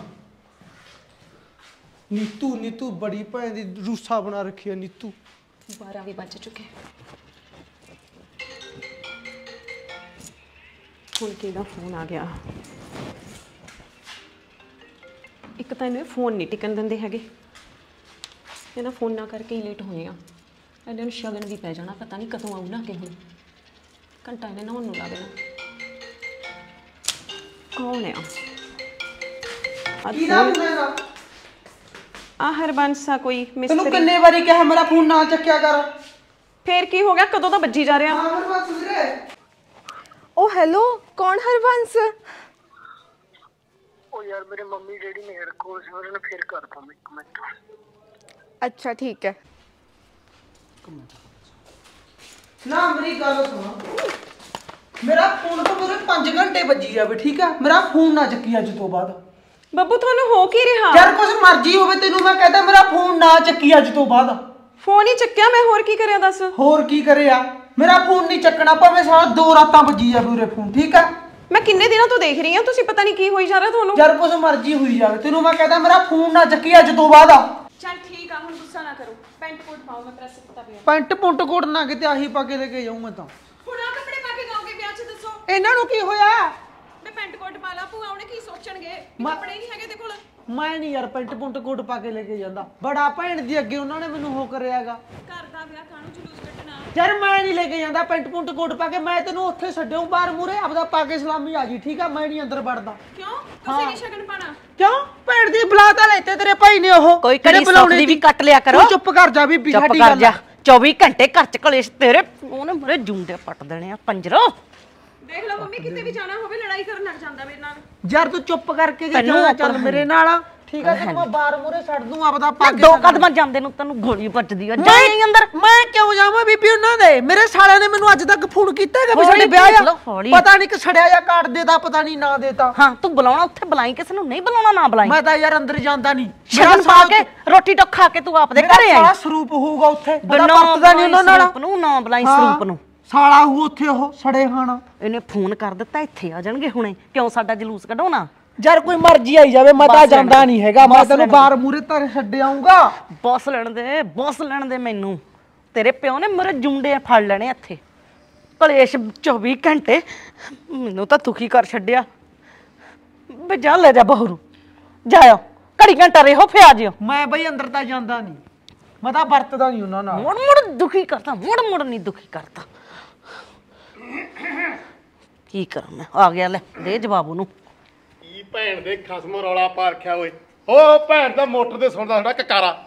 S4: ਨੀਤੂ ਨੀਤੂ ਬੜੀ ਭੈਣ ਦੀ ਰੂਸਾ ਬਣਾ ਰੱਖੀ ਆ ਨੀਤੂ।
S3: 12 ਵੀ ਵੱਜ ਚੁੱਕੇ। ਹੁਣ ਕਿਹਦਾ ਫੋਨ ਆ ਗਿਆ? ਇੱਕ ਤਾਂ ਇਹਨੇ ਫੋਨ ਨਹੀਂ ਟਿਕਣ ਦਿੰਦੇ ਹੈਗੇ। ਇਹਨਾਂ ਫੋਨਾਂ ਕਰਕੇ ਹੀ ਲੇਟ ਹੋਏ ਆ। ਇਹਦੇ ਨੂੰ ਸ਼ਗਨ ਵੀ ਪੈ ਜਾਣਾ ਪਤਾ ਨਹੀਂ ਕਦੋਂ ਆਉ ਨਾ ਕਿ ਹੁਣ ਘੰਟਾ ਇਹਨੇ ਨਹਾਉਣ ਨੂੰ ਲਾ ਦੇਣਾ। ਕੌਣ ਆ?
S4: ਕਿਹਦਾ ਫੋਨ ਹੈਗਾ
S3: ਆ ਹਰਬੰਸਾ ਕੋਈ
S4: ਤੈਨੂੰ
S3: ਮਿਸਤਰੀ
S4: ਕਿੰਨੇ ਵਾਰੀ ਕਿਹਾ ਮੇਰਾ ਫੋਨ ਨਾ ਚੱਕਿਆ ਕਰ।
S3: ਫੇਰ ਕੀ ਹੋ ਗਿਆ? ਕਦੋਂ ਦਾ ਵੱਜੀ ਜਾ ਰਿਹਾ।
S4: ਹਾਂ ਫਿਰ ਬਸ ਵੀਰੇ।
S5: ਓ ਹੈਲੋ ਕੌਣ ਹਰਬੰਸ?
S8: ਉਹ ਯਾਰ ਮੇਰੇ ਮੰਮੀ ਡੈਡੀ ਨੇ ਹਰ ਕੋਲ ਸੀ ਉਹਨਾਂ ਨੇ ਫਿਰ ਕਰਤਾ ਮੈਂ ਇੱਕ ਮਿੰਟ।
S5: ਅੱਛਾ ਠੀਕ ਹੈ।
S4: ਨਾ ਮੇਰੀ ਗੱਲ ਸੁਣ। ਮੇਰਾ ਫੋਨ ਤੋਂ ਮੇਰੇ 5 ਘੰਟੇ ਵੱਜੀ ਜਾਵੇ ਠੀਕ ਆ ਮੇਰਾ ਫੋਨ ਨਾ ਚੱਕੀ ਅੱਜ ਤੋਂ ਬਾਅਦ।
S3: ਬੱਬੂ ਤੁਹਾਨੂੰ ਹੋ ਕੀ ਰਿਹਾ?
S4: ਯਾਰ ਕੁਝ ਮਰਜ਼ੀ ਹੋਵੇ ਤੈਨੂੰ ਮੈਂ ਕਹਿੰਦਾ ਮੇਰਾ ਫੋਨ ਨਾ ਚੱਕੀ ਅੱਜ ਤੋਂ ਬਾਅਦ।
S3: ਫੋਨ ਹੀ ਚੱਕਿਆ ਮੈਂ ਹੋਰ ਕੀ ਕਰਿਆ ਦੱਸ?
S4: ਹੋਰ ਕੀ ਕਰਿਆ? ਮੇਰਾ ਫੋਨ ਨਹੀਂ ਚੱਕਣਾ ਭਾਵੇਂ ਸਾਰਾ ਦੋ ਰਾਤਾਂ ਵੱਜੀ ਜਾਵੇ ਉਰੇ ਫੋਨ ਠੀਕ ਆ?
S3: ਮੈਂ ਕਿੰਨੇ ਦਿਨਾਂ ਤੋਂ ਦੇਖ ਰਹੀ ਹਾਂ ਤੁਸੀਂ ਪਤਾ ਨਹੀਂ ਕੀ ਹੋਈ ਜਾ ਰਿਹਾ ਤੁਹਾਨੂੰ।
S4: ਯਾਰ ਕੁਝ ਮਰਜ਼ੀ ਹੋਈ ਜਾਵੇ ਤੈਨੂੰ ਮੈਂ ਕਹਿੰਦਾ ਮੇਰਾ ਫੋਨ ਨਾ ਚੱਕੀ ਅੱਜ ਤੋਂ ਬਾਅਦ।
S3: ਚੱਲ ਠੀਕ ਆ ਹੁਣ ਗੁੱਸਾ ਨਾ ਕਰੋ। ਪੈਂਟ ਕੋਟ ਪਾਓ ਮੈਂ ਪ੍ਰੈਸ ਕੀਤਾ ਪਿਆ।
S4: ਪੈਂਟ ਪੁੰਟ ਕੋਟ ਨਾ ਕਿਤੇ ਆਹੀ ਪਾ ਕੇ ਲੈ ਕੇ ਜਾਊਂ ਮੈਂ ਤਾਂ।
S3: ਹੁਣ ਆ ਕੱਪੜੇ ਪਾ ਕੇ ਜਾਓਗੇ ਵਿਆਹ 'ਚ ਦੱਸੋ।
S4: ਇਹਨਾਂ ਨੂੰ ਕੀ ਹੋਇਆ?
S3: ਪੈਂਟ ਕੋਟ ਪਾ ਲਾ ਭੂਆ ਉਹਨੇ ਕੀ ਸੋਚਣਗੇ? ਵੀ
S4: ਮੈਂ-
S3: ਕੱਪੜੇ ਨਹੀਂ ਹੈਗੇ ਤੇ ਕੋਲ।
S4: ਮੈਂ ਨਹੀਂ ਯਾਰ ਪੈਂਟ ਪੁੰਟ ਕੋਟ ਪਾ ਕੇ ਲੈ ਕੇ ਜਾਂਦਾ। ਬੜਾ ਭੈਣ ਦੀ ਅੱਗੇ ਉਹਨਾਂ ਨੇ ਮੈਨੂੰ ਹੋ ਕਰਿਆਗਾ
S3: ਘਰ ਦਾ ਵਿਆਹ ਕਾਹਨੂੰ ਜਲੂਸ ਕੱਟਣਾ
S4: ਯਾਰ ਮੈਂ ਨਹੀਂ ਲੈ ਕੇ ਜਾਂਦਾ ਪੈਂਟ ਪੁੰਟ ਕੋਟ ਪਾ ਕੇ ਮੈਂ ਤੈਨੂੰ ਉੱਥੇ ਛੱਡਿਓ ਬਾਹਰ ਮੂਰੇ ਆਪਦਾ ਪਾ ਕੇ ਸਲਾਮੀ ਆ ਜੀ ਠੀਕ ਆ? ਮੈਂ ਨਹੀਂ ਅੰਦਰ ਵੜਦਾ।
S3: ਕਿਉਂ? ਤੁਸੀਂ ਨਹੀਂ ਸ਼ਗਨ ਪਾਣਾ?
S4: ਕਿਉਂ? ਭੈਣ ਦੀ ਬੁਲਾ ਤਾਂ ਲੈਤੇ ਤੇਰੇ ਭਾਈ ਨੇ ਉਹ।
S1: ਕੋਈ
S4: ਜਿਹੜੇ
S1: ਕੜੀ
S4: ਬੁਲਾਉਣੇ
S1: ਸੌਖ ਦੀ ਵੀ
S4: ਸੀ।
S1: ਕੱਟ ਲਿਆ ਕਰੋ।
S4: ਤੂੰ ਚੁੱਪ ਕਰ ਜਾ ਬੀਬੀ
S1: ਚੁੱਪ
S4: ਸਾਡੀ
S1: ਕਰ
S4: ਗੱਲ
S1: ਜਾ। 24 ਘੰਟੇ ਘਰ ਚ ਕਲੇਸ਼ ਤੇਰੇ ਉਹਨੇ ਮੇਰੇ ਜੁੰਡੇ ਪੱਟ ਦੇਣੇ ਆ ਪੰਜਰੋ।
S3: ਦੇਖ ਲਓ ਮੰਮੀ ਕਿਤੇ ਵੀ ਜਾਣਾ ਹੋਵੇ ਲੜਾਈ ਕਰਨ ਲੱਗ ਜਾਂਦਾ ਮੇਰੇ ਨਾਲ।
S4: ਯਾਰ ਤੂੰ ਚੁੱਪ ਕਰਕੇ ਜੇ ਜਾਣਾ ਚੱਲ ਮੇਰੇ ਨਾਲ? ਠੀਕ ਆ ਤੈਨੂੰ ਮੈਂ ਬਾਹਰ ਮੂਰੇ ਛੱਡ ਦੂੰ ਆਪਦਾ ਪਾ
S1: ਨਾ
S4: ਕੇ
S1: ਦੋ। ਕਦਮਾਂ ਜਾਂਦੇ ਨੂੰ ਤੈਨੂੰ ਗੋਲੀ ਵੱਜਦੀ ਆ। ਜਾਈ ਅੰਦਰ।
S4: ਮੈਂ ਕਿਉਂ ਜਾਵਾਂ ਬੀਬੀ ਉਹਨਾਂ ਦੇ? ਮੇਰੇ ਸਾਲਿਆਂ ਨੇ ਮੈਨੂੰ ਅੱਜ ਤੱਕ ਫੋਨ ਕੀਤਾ ਹੈਗਾ ਵੀ ਸਾਡੇ ਵਿਆਹ ਆ। ਪਤਾ ਨਹੀਂ ਕਿ ਛੜਿਆ ਜਾਂ ਕਾਟ ਦੇਤਾ ਪਤਾ ਨਹੀਂ ਨਾ ਦੇਤਾ।
S1: ਹਾਂ ਤੂੰ ਬੁਲਾਉਣਾ ਉੱਥੇ ਬੁਲਾਈ ਕਿਸੇ ਨੂੰ ਨਹੀਂ ਬੁਲਾਉਣਾ ਨਾ ਬੁਲਾਈ।
S4: ਮੈਂ ਤਾਂ ਯਾਰ ਅੰਦਰ ਜਾਂਦਾ ਨਹੀਂ
S1: ਸ਼ਗਨ ਪਾ ਕੇ ਰੋਟੀ ਟੋਕ ਖਾ ਕੇ ਤੂੰ ਆਪਦੇ ਘਰੇ
S4: ਸਾਲਾ
S1: ਆਈ
S4: ਸਰੂਪ ਹੋਊਗਾ ਉੱਥੇ।
S1: ਨਾ
S4: ਵਰਤਦਾ ਨਹੀਂ ਉਹਨਾਂ ਨਾਲ।
S1: ਸਰੂਪ ਨੂੰ ਨਾ ਬੁਲਾਈ ਸਰੂਪ ਨੂੰ।
S4: ਸਾਲਾ ਹੋਊ ਉੱਥੇ ਉਹ ਸੜੇ ਖਾਣਾ
S1: ਇਹਨੇ ਫੋਨ ਕਰ ਦਿੱਤਾ ਇੱਥੇ ਆ ਜਾਣਗੇ ਹੁਣੇ। ਕਿਉਂ ਸਾਡਾ ਜਲੂਸ ਕਢਾਉਣਾ
S4: ਯਾਰ ਕੋਈ ਮਰਜ਼ੀ ਆਈ ਜਾਵੇ ਮੈਂ ਤਾਂ ਜਾਂਦਾ ਨਹੀਂ ਹੈਗਾ ਮੈਂ ਤੈਨੂੰ ਬਾਹਰ ਮੂਰੇ ਧਰ ਛੱਡ ਆਉਂਗਾ
S1: ਬੌਸ ਲੈਣ ਦੇ ਬੌਸ ਲੈਣ ਦੇ ਮੈਨੂੰ। ਤੇਰੇ ਪਿਓ ਨੇ ਮੇਰੇ ਜੁੰਡੇ ਫੜ ਲੈਣੇ ਇੱਥੇ। ਕਲੇਸ਼ 24 ਘੰਟੇ ਮੈਨੂੰ ਤਾਂ ਦੁਖੀ ਕਰ ਛੱਡਿਆ। ਬੇ ਜਾ ਲੈ ਜਾ ਬਹੂ ਨੂੰ ਜਾਇਓ ਘੜੀ ਘੰਟਾ ਰਹੋ ਫੇ ਆ ਜਿਓ।
S4: ਮੈਂ ਬਈ ਅੰਦਰ ਤਾਂ ਜਾਂਦਾ ਨਹੀਂ। ਮੈਂ ਤਾਂ ਵਰਤਦਾ ਨਹੀਂ ਉਹਨਾਂ ਨਾਲ।
S1: ਮੁੜ ਮੁੜ ਦੁਖੀ ਕਰਦਾ ਮੁੜ ਮੁੜ ਨਹੀਂ ਦੁਖੀ ਕਰਦਾ। ਕੀ ਕਰਾਂ ਮੈਂ? ਆ ਗਿਆ ਲੈ ਦੇ ਜਵਾਬ ਉਹਨੂੰ।
S2: ਕੀ ਭੈਣ ਦੇ ਖਸਮ ਰੌਲਾ ਪਾ ਰੱਖਿਆ ਓਏ? ਓ ਭੈਣ ਦਾ ਮੋਟਰ ਤੇ ਸੁਣਦਾ ਸਾਡਾ ਕਕਾਰਾ।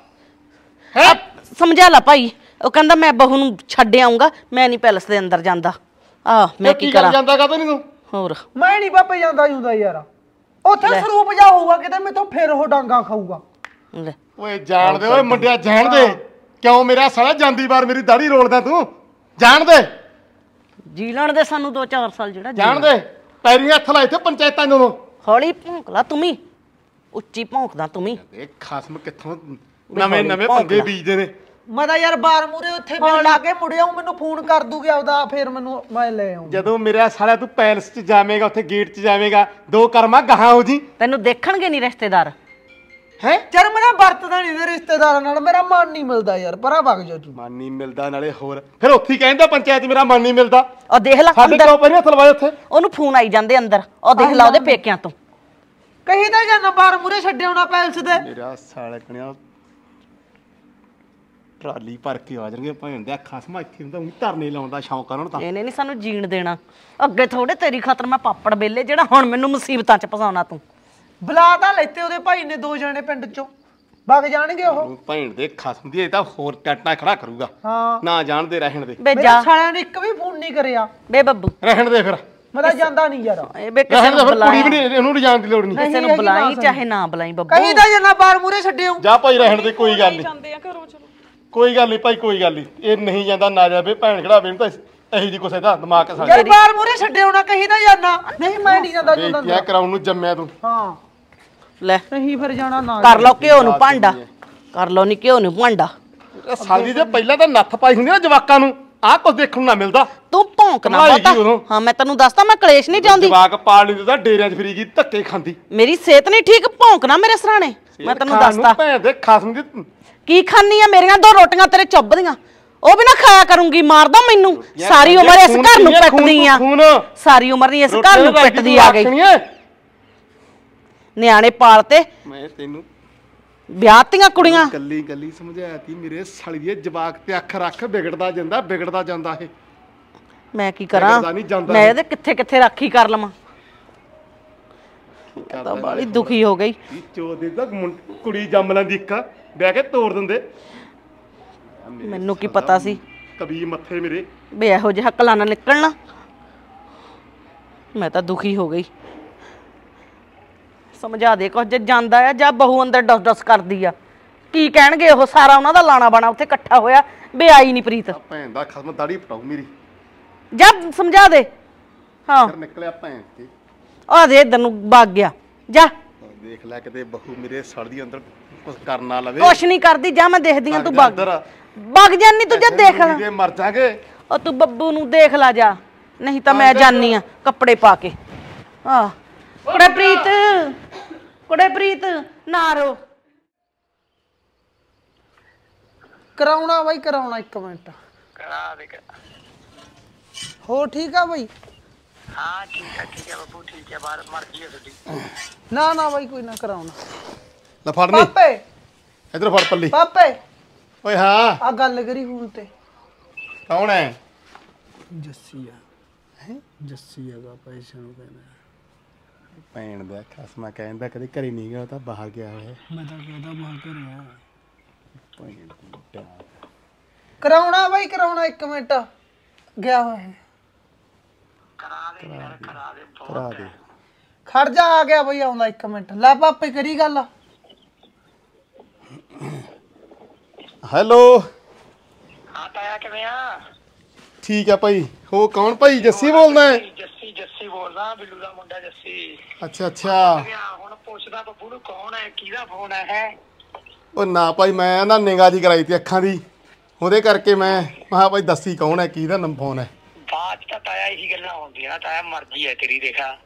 S2: ਹੈ?
S1: ਸਮਝਾ ਲਾ ਭਾਈ। ਉਹ ਕਹਿੰਦਾ ਮੈਂ ਬਹੂ ਨੂੰ ਛੱਡ ਆਉਂਗਾ ਮੈਂ ਨਹੀਂ ਪੈਲਸ ਦੇ ਅੰਦਰ ਜਾਂਦਾ। ਆ ਮੈਂ ਕੀ
S2: ਕਰ
S1: ਕਰਾਂ?
S2: ਜਾਂਦਾ ਕਾ ਨਹੀਂ ਤੂੰ?
S1: ਹੋਰ।
S4: ਮੈਂ ਨਹੀਂ ਬਾਪੇ ਜਾਂਦਾ ਜੁੰਦਾ ਯਾਰ। ਉੱਥੇ ਸਰੂਪ ਜਾ ਹੋਊਗਾ ਕਿਤੇ ਮੈਥੋਂ ਫੇਰ ਉਹ ਡਾਂਗਾ ਖਾਊਗਾ।
S1: ਲੈ।
S2: ਓਏ ਜਾਣ ਦੇ ਓਏ ਮੁੰਡਿਆ ਜਾਣ ਦੇ। ਕਿਉਂ ਮੇਰਾ ਸਾਲਾ ਜਾਂਦੀ ਵਾਰ ਮੇਰੀ ਦਾੜੀ ਰੋਲਦਾ ਤੂੰ? ਜਾਣ ਦੇ।
S1: ਜੀ ਲੈਣ ਦੇ ਸਾਨੂੰ 2-4 ਸਾਲ ਜਿਹੜਾ
S2: ਜਾਣ ਦੇ ਪੈਰੀਆਂ ਹੱਥ ਲਾਏ ਤੇ ਪੰਚਾਇਤਾਂ ਨੂੰ।
S1: ਹੌਲੀ ਭੌਂਕ ਲਾ ਤੂੰ ਵੀ। ਉੱਚੀ ਭੌਂਕਦਾ ਤੂੰ ਵੀ।
S2: ਇਹ ਖਸਮ ਕਿੱਥੋਂ ਨਵੇਂ ਨਵੇਂ ਪੰਗੇ
S1: ਲਾ।
S2: ਬੀਜਦੇ ਨੇ।
S4: ਮੈਂ ਤਾਂ ਯਾਰ ਬਾਹਰ ਮੂਰੇ ਉੱਥੇ ਮੈਂ ਲਾ ਕੇ ਮੁੜਿਆ ਮੈਨੂੰ ਫੋਨ ਕਰ ਦੂਗੇ ਆਪਦਾ ਫੇਰ ਮੈਨੂੰ ਮੈਂ ਲੈ ਆਉਂ
S2: ਜਦੋਂ ਮੇਰਾ ਸਾਲਾ ਤੂੰ ਪੈਲਸ 'ਚ ਜਾਵੇਂਗਾ ਉੱਥੇ ਗੇਟ 'ਚ ਜਾਵੇਂਗਾ ਦੋ ਕਰਮਾ ਗਾਹਾਂ ਹੋ ਜੀ।
S1: ਤੈਨੂੰ ਦੇਖਣਗੇ ਨਹੀਂ ਰਿਸ਼ਤੇਦਾਰ।
S2: ਹੈ?
S4: ਯਾਰ ਮੇਰਾ ਵਰਤਦਾ ਨਹੀਂ ਤੇ ਰਿਸ਼ਤੇਦਾਰਾਂ ਨਾਲ ਮੇਰਾ ਮਨ ਨਹੀਂ ਮਿਲਦਾ ਯਾਰ ਪਰਾਂ ਵਗ ਜਾ ਤੂੰ।
S2: ਮਨ ਨਹੀਂ ਮਿਲਦਾ ਨਾਲੇ ਹੋਰ। ਫਿਰ ਉੱਥੇ ਹੀ ਕਹਿੰਦਾ ਪੰਚਾਇਤ ਮੇਰਾ ਮਨ ਨਹੀਂ ਮਿਲਦਾ।
S1: ਉਹ ਦੇਖ ਲੈ
S2: ਸਾਡੇ
S1: ਅੰਦਰ।
S2: ਕੋਲ ਪੈਰੀਆਂ ਹੱਥ ਲਵਾਏ ਉੱਥੇ?
S1: ਉਹਨੂੰ ਫੋਨ ਆਈ ਜਾਂਦੇ ਅੰਦਰ। ਉਹ ਦੇਖ ਲੈ ਉਹਦੇ ਪੇਕਿਆਂ ਤੋਂ।
S4: ਕਹੀ ਤਾਂ ਜਾਨਾ ਬਾਹਰ ਮੂਰੇ ਛੱਡਿਆ ਹੋਣਾ ਪੈਲਸ ਤੇ।
S2: ਮੇਰਾ ਸਾਲਾ ਕਣਿਆ ਟਰਾਲੀ ਭਰ ਕੇ ਆ ਜਾਣਗੇ ਭੈਣ ਦੇ ਅੱਖਾਂ ਸਮਾ ਇੱਥੇ ਹੁੰਦਾ ਉਹ ਧਰਨੇ ਲਾਉਣ ਦਾ ਸ਼ੌਂਕ ਆ ਉਹਨਾਂ ਨੂੰ ਤਾਂ।
S1: ਇਹਨੇ ਨਹੀਂ ਸਾਨੂੰ ਜੀਣ ਦੇਣਾ। ਅੱਗੇ ਥੋੜੇ ਤੇਰੀ ਖਾਤਰ ਮੈਂ ਪਾਪੜ ਬੇਲੇ ਜਿਹੜਾ ਹੁਣ ਮੈਨੂੰ ਮੁਸੀਬਤਾਂ 'ਚ ਫਸਾਉਣਾ ਤੂੰ।
S4: ਬੁਲਾ ਤਾਂ ਲੈਤੇ ਉਹਦੇ ਭਾਈ ਨੇ ਦੋ ਜਣੇ ਪਿੰਡ ਚੋਂ। ਵਗ ਜਾਣਗੇ ਉਹ।
S2: ਭੈਣ ਦੇ ਖਸਮ ਦੀ ਇਹ ਤਾਂ ਹੋਰ ਟੈਟਣਾ ਖੜਾ ਕਰੂਗਾ।
S4: ਹਾਂ।
S2: ਨਾ ਜਾਣਦੇ ਰਹਿਣ ਦੇ।
S1: ਬੇ
S4: ਮੇਰੇ
S1: ਜਾ
S4: ਸਾਲਿਆਂ ਨੇ ਇੱਕ ਵੀ ਫੋਨ ਨਹੀਂ ਕਰਿਆ।
S1: ਬੇ ਬੱਬੂ।
S2: ਰਹਿਣ ਦੇ ਫਿਰ।
S4: ਮੈਂ ਤਾਂ ਜਾਂਦਾ ਨਹੀਂ ਯਾਰ।
S1: ਇਹ ਬੇ ਕਿਸੇ
S2: ਰਹਿਣ ਦੇ
S1: ਨੂੰ
S2: ਫਿਰ ਕੁੜੀ
S1: ਬੁਲਾਈ
S2: ਵੀ ਨਹੀਂ ਉਹਨੂੰ ਲਿਜਾਣ ਦੀ ਲੋੜ ਨਹੀਂ।
S1: ਕਿਸੇ ਨੂੰ ਬੁਲਾਈ ਚਾਹੇ ਨਾ ਬੁਲਾਈ ਬੱਬੂ।
S4: ਕਹੀਂ ਤਾਂ ਜਨਾ ਬਾਰ ਮੂਰੇ ਛੱਡਿਓ।
S2: ਜਾ ਭਾਈ ਰਹਿਣ ਦੇ ਕੋਈ ਗੱਲ ਨਹੀਂ।
S3: ਜਾਂਦੇ ਆ ਘਰੋਂ ਚਲੋ।
S2: ਕੋਈ ਗੱਲ ਨਹੀਂ ਭਾਈ ਕੋਈ ਗੱਲ ਨਹੀਂ। ਇਹ ਨਹੀਂ ਜਾਂਦਾ ਨਾ ਜਾਵੇ ਭੈਣ ਖੜਾਵੇ ਨੂੰ ਤਾਂ ਇਹੀ ਜੀ ਕੁਛ ਇਹਦਾ ਦਿਮਾਗ ਆ
S4: ਯਾਰ ਬਾਰ ਮੂਰੇ ਛੱਡਿਓ ਨਾ ਕਹੀਂ ਤਾਂ ਜਾਣਾ ਨਹੀਂ ਮੈਂ ਨਹੀਂ ਜਾਂਦਾ ਜਾਂਦਾ।
S2: ਬੇਇੱਜ਼ਤੀਆਂ ਕਰਾਉਣ ਨੂੰ ਜੰਮਿਆ ਤੂੰ।
S4: ਹਾਂ।
S1: ਲੈ
S4: ਨਹੀਂ ਫਿਰ ਜਾਣਾ ਨਾ
S1: ਕਰ ਲਓ ਘਿਓ ਨੂੰ ਭਾਂਡਾ। ਕਰ ਲਓ ਨਹੀਂ ਘਿਓ ਨੂੰ ਭਾਂਡਾ।
S2: ਇਹ ਸਾਲੀ ਦੇ ਪਹਿਲਾਂ ਤਾਂ ਨੱਥ ਪਾਈ ਹੁੰਦੀ ਨਾ ਜਵਾਕਾਂ ਨੂੰ। ਆਹ ਕੁਝ ਦੇਖਣ ਨੂੰ ਨਾ ਮਿਲਦਾ।
S1: ਤੂੰ ਭੌਂਕ ਨਾ ਬਹੁਤਾ? ਹਾਂ ਮੈਂ ਤੈਨੂੰ ਦੱਸਦਾ ਮੈਂ ਕਲੇਸ਼ ਨਹੀਂ ਚਾਹੁੰਦੀ।
S2: ਜਵਾਕ ਪਾਲ ਨਹੀਂ ਦਿੰਦਾ ਡੇਰਿਆਂ 'ਚ ਫਰੀ ਗਈ ਧੱਕੇ ਖਾਂਦੀ।
S1: ਮੇਰੀ ਸਿਹਤ ਨਹੀਂ ਠੀਕ ਭੌਂਕ ਨਾ ਮੇਰੇ ਸਰਾਣੇ। ਮੈਂ ਤੈਨੂੰ ਦੱਸਦਾ।
S2: ਭੈਣ ਦੇ ਖਸਮ ਦੀ
S1: ਕੀ ਖਾਨੀ ਆ ਮੇਰੀਆਂ ਦੋ ਰੋਟੀਆਂ ਤੇਰੇ ਚੁੱਭਦੀਆਂ। ਉਹ ਵੀ ਨਾ ਖਾਇਆ ਕਰੂੰਗੀ ਮਾਰਦਾ ਮੈਨੂੰ। ਸਾਰੀ ਉਮਰ ਇਸ ਘਰ ਨੂੰ ਪੱਟਦੀ ਆ। ਸਾਰੀ ਉਮਰ ਨਹੀਂ ਇਸ ਘਰ ਨੂੰ ਪੱਟਦੀ ਆ ਗਈ। ਨਿਆਣੇ ਪਾਲਤੇ।
S2: ਮੈਂ ਤੈਨੂੰ
S1: ਵਿਆਹਤੀਆਂ ਕੁੜੀਆਂ।
S2: ਕੱਲੀ ਕੱਲੀ ਸਮਝਾਇਆ ਤੀ ਮੇਰੇ ਸਾਲੀ ਦੇ ਜਵਾਕ ਤੇ ਅੱਖ ਰੱਖ ਵਿਗੜਦਾ ਜਾਂਦਾ ਵਿਗੜਦਾ ਜਾਂਦਾ ਇਹ।
S1: ਮੈਂ ਕੀ ਕਰਾਂ? ਮੈਂ
S2: ਇਹ।
S1: ਇਹਦੇ ਕਿੱਥੇ ਕਿੱਥੇ ਰਾਖੀ ਕਰ ਲਵਾਂ? ਤਾਂ ਬਾਲੀ ਦੁਖੀ ਹੋ ਗਈ।
S2: ਦੇ ਕੁੜੀ ਜੰਮ ਲੈਂਦੀ ਇੱਕ ਬਹਿ ਕੇ ਤੋੜ ਦਿੰਦੇ।
S1: ਮੈਨੂੰ ਕੀ ਪਤਾ ਸੀ?
S2: ਕਬੀ ਮੱਥੇ ਮੇਰੇ।
S1: ਵੀ ਇਹੋ ਜਿਹਾ ਹੱਕਲਾਂ ਨਾ ਨਿਕਲਣਾ। ਮੈਂ ਤਾਂ ਦੁਖੀ ਹੋ ਗਈ। ਸਮਝਾ ਦੇ ਕੁਝ ਜੇ ਜਾਂਦਾ ਆ ਜਾਂ ਬਹੂ ਅੰਦਰ ਡਸ ਡਸ ਕਰਦੀ ਆ। ਕੀ ਕਹਿਣਗੇ ਉਹ? ਸਾਰਾ ਉਹਨਾਂ ਦਾ ਲਾਣਾ ਬਣਾ ਉੱਥੇ ਇਕੱਠਾ ਹੋਇਆ। ਵੀ ਆਈ ਨਹੀਂ ਪ੍ਰੀਤ।
S2: ਭੈਣ ਦਾ ਖਸਮ ਦਾੜੀ ਪਟਾਉ ਮੇਰੀ।
S1: ਜਾ ਸਮਝਾ ਦੇ। ਹਾਂ।
S2: ਫਿਰ ਨਿਕਲਿਆ ਭੈਣ ਤੇ।
S1: ਆ ਦੇ ਇਧਰ ਨੂੰ ਭੱਗ ਗਿਆ। ਜਾ।
S2: ਦੇਖ ਲੈ ਕਿਤੇ ਬਹੂ ਮੇਰੇ ਸੜਦੀ ਅੰਦਰ ਕੁਝ ਕਰਨ ਲਵੇ।
S1: ਕੁਛ ਨਹੀਂ ਕਰਦੀ ਜਾ ਮੈਂ ਦੇਖਦੀ ਆ ਤੂੰ
S2: ਭੱਗ
S1: ਭੱਗ ਜਾਨੀ ਤੂੰ ਜਾ ਦੇਖ ਲੈ।
S2: ਮਰ ਜਾਗੇ।
S1: ਉਹ ਤੂੰ ਬੱਬੂ ਨੂੰ ਦੇਖ ਲਾ ਜਾ। ਨਹੀਂ ਤਾਂ ਮੈਂ ਜਾਨੀ ਆ ਕੱਪੜੇ ਪਾ ਕੇ। ਆ। ਕੁੜੇ ਪ੍ਰੀਤ ਕੁੜੇ ਪ੍ਰੀਤ ਨਾ ਰੋ।
S4: ਕਰਾਉਣਾ ਬਾਈ ਕਰਾਉਣਾ ਇੱਕ ਮਿੰਟ।
S8: ਕਰਾ ਦੇ
S4: ਹੋ ਠੀਕ ਆ ਬਾਈ?
S8: ਹਾਂ ਠੀਕ ਹੈ ਠੀਕ ਹੈ ਬੱਬੂ ਠੀਕ ਹੈ ਬਾਹਰ ਮਰਜ਼ੀ ਹੈ ਤੁਹਾਡੀ।
S4: ਨਾ ਨਾ ਬਾਈ ਕੋਈ ਨਾ ਕਰਾਉਣਾ।
S2: ਲੈ ਫੜ ਨਹੀਂ
S4: ਪਾਪੇ।
S2: ਇਧਰ ਫੜ ਪੱਲੀ।
S4: ਪਾਪੇ।
S2: ਓਏ ਹਾਂ।
S4: ਆ ਗੱਲ ਕਰੀ ਹੁਣ ਤੇ।
S2: ਕੌਣ ਹੈ
S4: ਜੱਸੀ ਆ। ਹੈ? ਜੱਸੀ ਹੈਗਾ ਪੈਸੇ ਨੂੰ ਕਹਿੰਦਾ
S2: ਭੈਣ ਦਾ ਖਸਮਾ ਕਹਿੰਦਾ ਕਦੇ ਘਰੇ ਨਹੀਂ ਗਿਆ ਉਹ ਤਾਂ ਬਾਹਰ ਗਿਆ ਹੋਇਆ।
S4: ਮੈਂ ਤਾਂ ਕਹਿੰਦਾ ਮਾਂ ਘਰੇ ਆ।
S2: ਭੈਣ ਦੀ।
S4: ਕਰਾਉਣਾ ਬਾਈ ਕਰਾਉਣਾ ਇੱਕ ਮਿੰਟ। ਗਿਆ ਹੋਇਆ ਹੈ
S2: ਕਰਾ ਦੇ
S4: ਖੜ ਜਾ ਆ ਗਿਆ ਬਈ ਆਉਂਦਾ ਇੱਕ ਮਿੰਟ। ਲੈ ਪਾਪੇ ਕਰੀ ਗੱਲ।
S2: ਹੈਲੋ।
S8: ਹਾਂ ਤਾਇਆ ਕਿਵੇਂ ਆ?
S2: ਠੀਕ ਆ ਭਾਈ। ਹੋ ਕੌਣ ਭਾਈ? ਜੱਸੀ ਬੋਲਦਾ ਹੈ?
S8: ਜੱਸੀ ਜੱਸੀ ਬੋਲਦਾ ਬਿੱਲੂ ਦਾ ਮੁੰਡਾ ਜੱਸੀ।
S2: ਅੱਛਾ ਅੱਛਾ।
S8: ਹੁਣ ਪੁੱਛਦਾ ਬੱਬੂ ਨੂੰ ਕੌਣ ਹੈ ਕਿਹਦਾ ਫੋਨ ਹੈ ਹੈ?
S2: ਉਹ ਨਾ ਭਾਈ ਮੈਂ ਨਾ ਨਿਗਾਹ ਜੀ ਕਰਾਈ ਤੀ ਅੱਖਾਂ ਦੀ। ਉਹਦੇ ਕਰਕੇ ਮੈਂ ਮਹਾ ਭਾਈ ਦੱਸੀ ਕੌਣ ਹੈ ਕਿਹਦਾ ਨੰਬਰ ਫੋਨ ਹੈ?
S8: 'ਚ ਤਾਂ ਤਾਇਆ ਇਹੀ ਗੱਲਾਂ ਹੁੰਦੀਆਂ ਤਾਇਆ ਮਰਜ਼ੀ ਹੈ ਤੇਰੀ ਦੇਖਾ।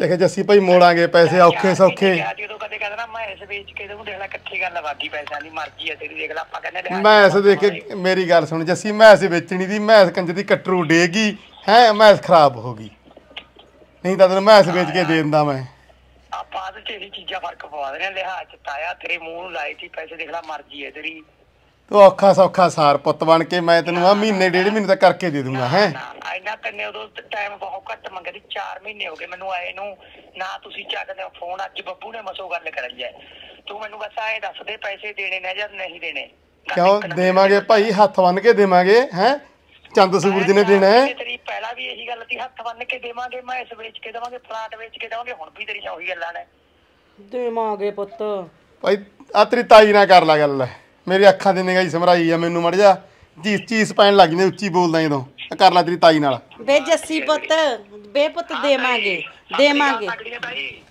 S2: ਦੇਖ ਜੱਸੀ ਭਾਈ ਮੋੜਾਂਗੇ ਪੈਸੇ ਔਖੇ ਸੌਖੇ।
S8: ਜਦੋਂ ਕਦੇ ਕਹਿੰਦਾ ਮੈਂ ਇਸ ਵੇਚ ਕੇ ਦਊਂ ਦੇਖ ਲੈ ਇਕੱਠੀ ਗੱਲ ਵਾਗੀ ਪੈਸਿਆਂ ਦੀ ਮਰਜ਼ੀ ਹੈ ਤੇਰੀ ਦੇਖ ਲੈ ਆਪਾਂ ਕਹਿੰਦੇ ਲਿਹਾਜ਼
S2: ਮੈਸ ਦੇਖ ਕੇ ਮੇਰੀ। ਗੱਲ ਸੁਣ ਜੱਸੀ ਮੈਸ ਵੇਚਣੀ ਦੀ ਮੈਸ ਕੰਜ ਦੀ ਕਟਰੂ ਡੇਗੀ ਹੈ ਮੈਸ ਖਰਾਬ ਹੋ ਗਈ। ਨਹੀਂ ਤਾਂ ਤੈਨੂੰ ਮੈਸ ਵੇਚ ਕੇ ਦੇ ਦਿੰਦਾ ਮੈਂ।
S8: ਆਪਾਂ ਚ ਇਹੀ ਚੀਜ਼ਾਂ ਫ਼ਰਕ ਪਵਾ ਦੇ ਲਿਹਾਜ਼ ਚ ਤਾਇਆ ਤੇਰੇ ਮੂੰਹ ਨੂੰ ਲਾਏ ਸੀ ਪੈਸੇ ਦੇਖ ਲੈ ਮਰਜ਼ੀ ਹੈ ਤੇਰੀ।
S2: ਤੂੰ ਔਖਾ ਸੌਖਾ ਸਾਰ ਪੁੱਤ ਬਣ ਕੇ ਮੈਂ ਤੈਨੂੰ ਆ ਮਹੀਨੇ ਡੇਢ ਮਹੀਨੇ ਤੱਕ ਕਰਕੇ ਦੇ ਦੂੰਗਾ ਹੈ?
S8: ਨਾ ਇੰਨਾ ਤੈਨੇ ਉਦੋਂ ਟਾਈਮ ਬਹੁਤ ਘੱਟ ਮੰਗਿਆ ਸੀ 4 ਮਹੀਨੇ ਹੋ ਗਏ ਮੈਨੂੰ ਆਏ ਨੂੰ। ਨਾ ਤੁਸੀਂ ਚੱਕਦੇ ਹੋ ਫੋਨ ਅੱਜ ਬੱਬੂ ਨੇ ਮਸੋ ਗੱਲ ਕਰੀ ਹੈ ਤੂੰ ਮੈਨੂੰ ਬਸ ਆਏ ਦੱਸ ਦੇ ਪੈਸੇ ਦੇਣੇ ਨੇ ਜਾਂ ਨਹੀਂ ਦੇਣੇ?
S2: ਕਿਉਂ ਦੇਵਾਂਗੇ ਭਾਈ ਹੱਥ ਬੰਨ ਕੇ ਦੇਵਾਂਗੇ ਹੈ? ਚੰਦ ਸੂਰਜ ਨੇ ਦੇਣਾ ਹੈ।
S8: ਤੇਰੀ ਪਹਿਲਾਂ ਵੀ ਇਹੀ ਗੱਲ ਸੀ ਹੱਥ ਬੰਨ ਕੇ ਦੇਵਾਂਗੇ ਮੈਂ ਇਸ ਵੇਚ ਕੇ ਦੇਵਾਂਗੇ ਪਲਾਟ ਵੇਚ ਕੇ ਦੇਵਾਂਗੇ ਹੁਣ ਵੀ ਤੇਰੀਆਂ ਉਹੀ ਗੱਲਾਂ ਨੇ।
S1: ਦੇਵਾਂਗੇ ਪੁੱਤ।
S2: ਭਾਈ ਆ ਤੇਰੀ ਤਾਈ ਨਾਲ ਕਰ ਲਾ ਗੱਲ। ਮੇਰੀ ਅੱਖਾਂ ਦੀ ਨਿਗਾਹ ਹੀ ਸਮਰਾਈ ਆ ਮੈਨੂੰ ਮੜ ਜਾ ਚੀਸ ਚੀਸ ਪੈਣ ਲੱਗ ਜਾਂਦੇ ਉੱਚੀ ਬੋਲਦਾ ਜਦੋਂ। ਆ ਕਰ ਲਾ ਤੇਰੀ ਤਾਈ ਨਾਲ।
S1: ਬੇ ਜੱਸੀ ਪੁੱਤ ਬੇ ਪੁੱਤ ਦੇਵਾਂਗੇ ਦੇਵਾਂਗੇ।